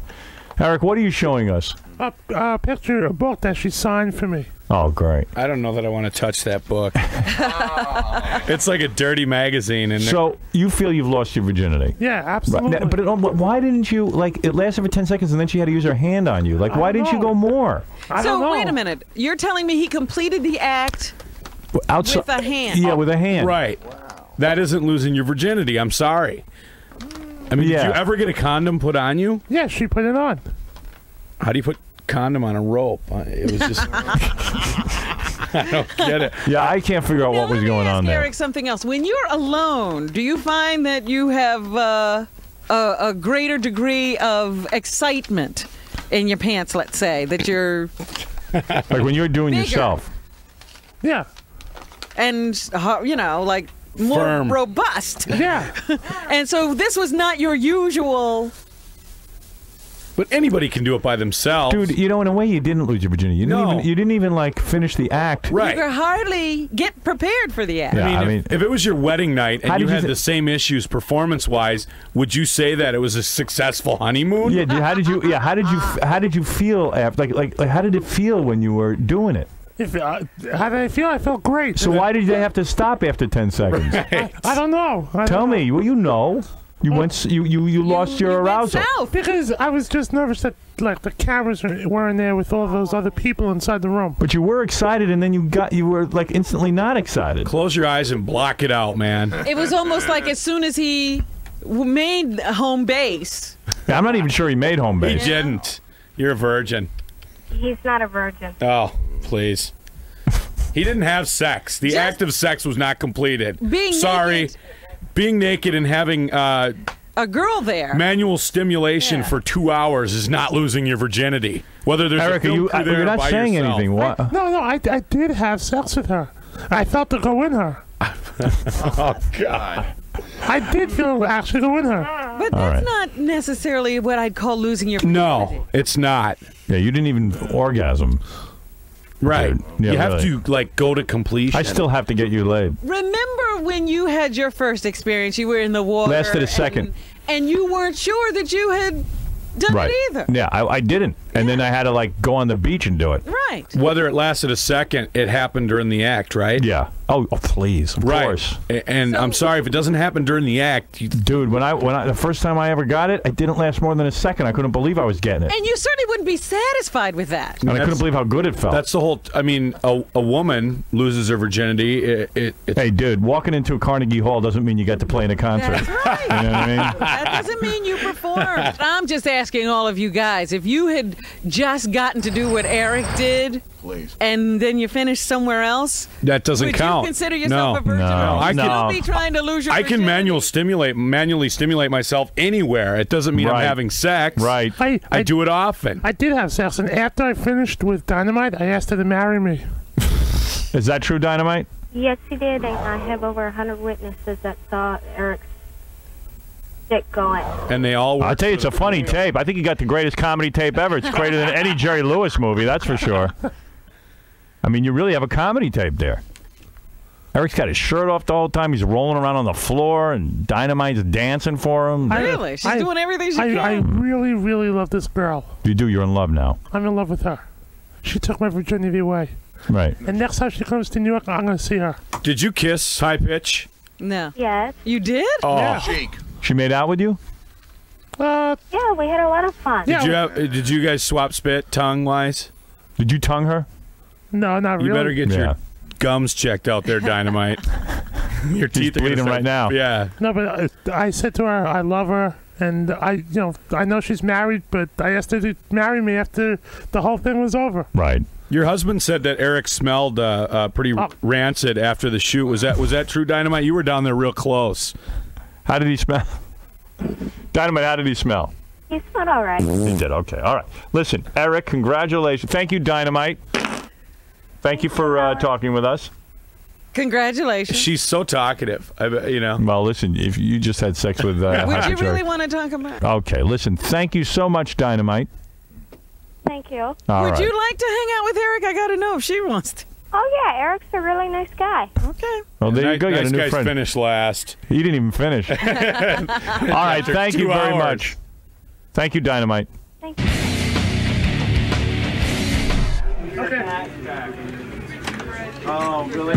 Eric, what are you showing us? A, a picture, a book that she signed for me. Oh, great. I don't know that I want to touch that book. Oh. it's like a dirty magazine. And So you feel you've lost your virginity? Yeah, Right. absolutely. Now, But it, oh, why didn't you like? It lasted for 10 seconds, and then she had to use her hand on you. Like, why don't didn't you go more? I so don't know. wait a minute. You're telling me he completed the act Outside, with a hand? Yeah, with a hand. Right. That isn't losing your virginity. I'm sorry. I mean, Yeah. did you ever get a condom put on you? Yeah, she put it on. How do you put condom on a rope? It was just. I don't get it. Yeah, I can't figure out what was going on there. Eric, something else. When you're alone, do you find that you have uh, a, a greater degree of excitement in your pants? Let's say that you're Like when you're doing Bigger. yourself. Yeah. and uh, you know like more Firm. robust. Yeah. and so this was not your usual. But anybody can do it by themselves. Dude, you know, in a way, you didn't lose your virginity. You didn't No. even. You didn't even like finish the act. Right. You could hardly get prepared for the act. Yeah, I mean, I if, mean- if it was your wedding night and you did you had thi- the same issues performance-wise, would you say that it was a successful honeymoon? Yeah. dude, How did you? Yeah. How did you? f- How did you feel after? Like, like, like, how did it feel when you were doing it? If uh, how did I feel? I felt great. So why did they have to stop after ten seconds? I don't know. I Tell don't me. Well, you know, you went. You you you lost your arousal. Because I was just nervous that like the cameras were- weren't there with all those other people inside the room. But you were excited, and then you got you were like instantly not excited. Close your eyes and block it out, man. It was almost like as soon as he made home base. Yeah, I'm not even sure he made home base. He didn't. You're a virgin. He's not a virgin. Oh, please. He didn't have sex. The act of sex was not completed. Being Sorry. naked. Being naked and having uh, A girl there. manual stimulation for two hours is not losing your virginity. Whether there's Eric, a you- crew there you're not saying yourself. anything. What? No, no, I, I did have sex with her. I felt to go in her. oh God. I did feel actually go in her. But All that's right. not necessarily what I'd call losing your Virginity. No, it's not. Yeah, you didn't even orgasm. Right. Yeah, you have really. to like go to completion. I still have to get you laid. Remember when you had your first experience? You were in the water. Lasted a and- second. And, you weren't sure that you had done right. it either. Yeah, I, I didn't, and then I had to like go on the beach and do it. Right. Whether it lasted a second, it happened during the act, right? Yeah. Oh, oh please, of right. course. A- And I'm sorry if it doesn't happen during the act. You, Dude, when I when I the first time I ever got it, it didn't last more than a second. I couldn't believe I was getting it, And you certainly wouldn't be satisfied with that. and I couldn't believe how good it felt. That's the whole. I mean, a, a woman loses her virginity. It, it, it's hey, dude, walking into a Carnegie Hall doesn't mean you get to play in a concert. That's right. You know what I mean? That doesn't mean you performed. I'm just asking all of you guys if you had just gotten to do what Eric did, and then you finish somewhere else. that doesn't would count. you consider yourself no. a virgin? No, I Would you can. still be trying to lose your I can manual stimulate, manually stimulate myself anywhere. It doesn't mean Right. I'm having sex. Right. I, I do it often. I did have sex, and after I finished with Dynamite, I asked her to marry me. Is that true, Dynamite? Yes, he did, and I have over a 100 witnesses that saw Eric's dick going. And they all. I'll tell you, it's a funny tape. I think you got the greatest comedy tape ever. It's greater than any Jerry Lewis movie, that's for sure. I mean, you really have a comedy tape there. Eric's got his shirt off the whole time. He's rolling around on the floor, and Dynamite's dancing for him. Really? She's I- doing everything she I, can. I really, really love this girl. You do. You're in love now, I'm in love with her. She took my virginity away. right? And next time she comes to New York, I'm going to see her. Did you kiss high pitch? no. Yes. You did? Oh. Yeah. She made out with you. Uh, Yeah, we had a lot of fun. Did you have? Did you guys swap spit tongue wise? Did you tongue her? no, not really. You better get Yeah. your gums checked out there, dynamite. your teeth are gonna bleeding start- right now. Yeah. No, but uh, I said to her, I love her, and I, you know, I know she's married, but I asked her to marry me after the whole thing was over. Right. Your husband said that Eric smelled uh, uh, pretty rancid after the shoot. Was that was that true, Dynamite? You were down there real close. How did he smell? Dynamite, how did he smell? He smelled all right. He did. Okay. All right. Listen, Eric, congratulations. Thank you, Dynamite. Thank you for uh, talking with us. Congratulations. She's so talkative. I, you know. Well, listen, if you just had sex with uh, Would you Hypertrophy- really want to talk about? Okay, listen. Thank you so much, Dynamite. Thank you. All Would right. you like to hang out with Eric? I got to know if she wants to. Oh yeah, Eric's a really nice guy. Okay. Well, there you Nice- go. You got a new guys friend. finished last. He didn't even finish. All right. After Thank you very hours. much. Thank you, Dynamite. Thank you. Oh, really?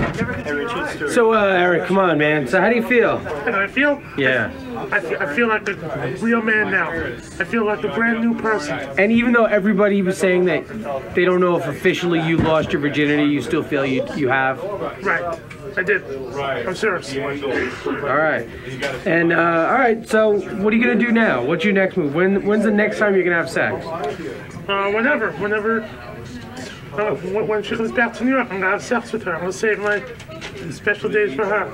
So, uh, Eric, come on, man. So, how do you feel? And I feel, Yeah. I feel, I feel like a real man now. I feel like a brand new person. And even though everybody was saying that they don't know if officially you lost your virginity, you still feel you you have. Right. I did. I'm serious. All right. And uh, all right. So, what are you gonna do now? What's your next move? When when's the next time you're gonna have sex? Uh, whenever, whenever, uh, when when she comes back to New York, I'm gonna have sex with her. I'm gonna save my special days for her.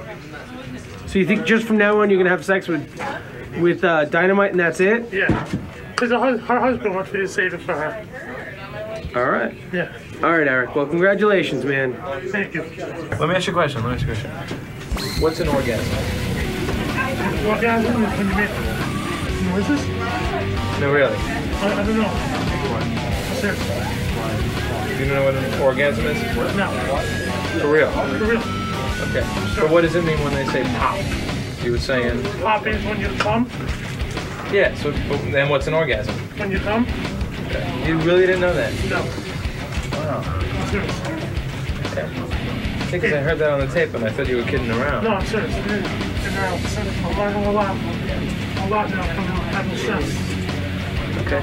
So you think just from now on you're gonna have sex with with uh, dynamite and that's it? Yeah. Because her, her husband wants me to save it for her. All right. Yeah. All right, Eric. Well, congratulations, man. Thank you. Let me ask you a question. Let me ask you a question. What's an orgasm? Orgasm is when you make noises? No, really. I, I don't know. Seriously. Do you know what an orgasm is? No. For real. For real. Okay. So what does it mean when they say pop? You were saying. Pop is when you come. Yeah. So then what's an orgasm? When you come. Okay. You really didn't know that? No. Wow. Okay. Because I heard that on the tape and I thought you were kidding around. No, I'm serious. I'm learning a lot. A lot now from having sex. Okay.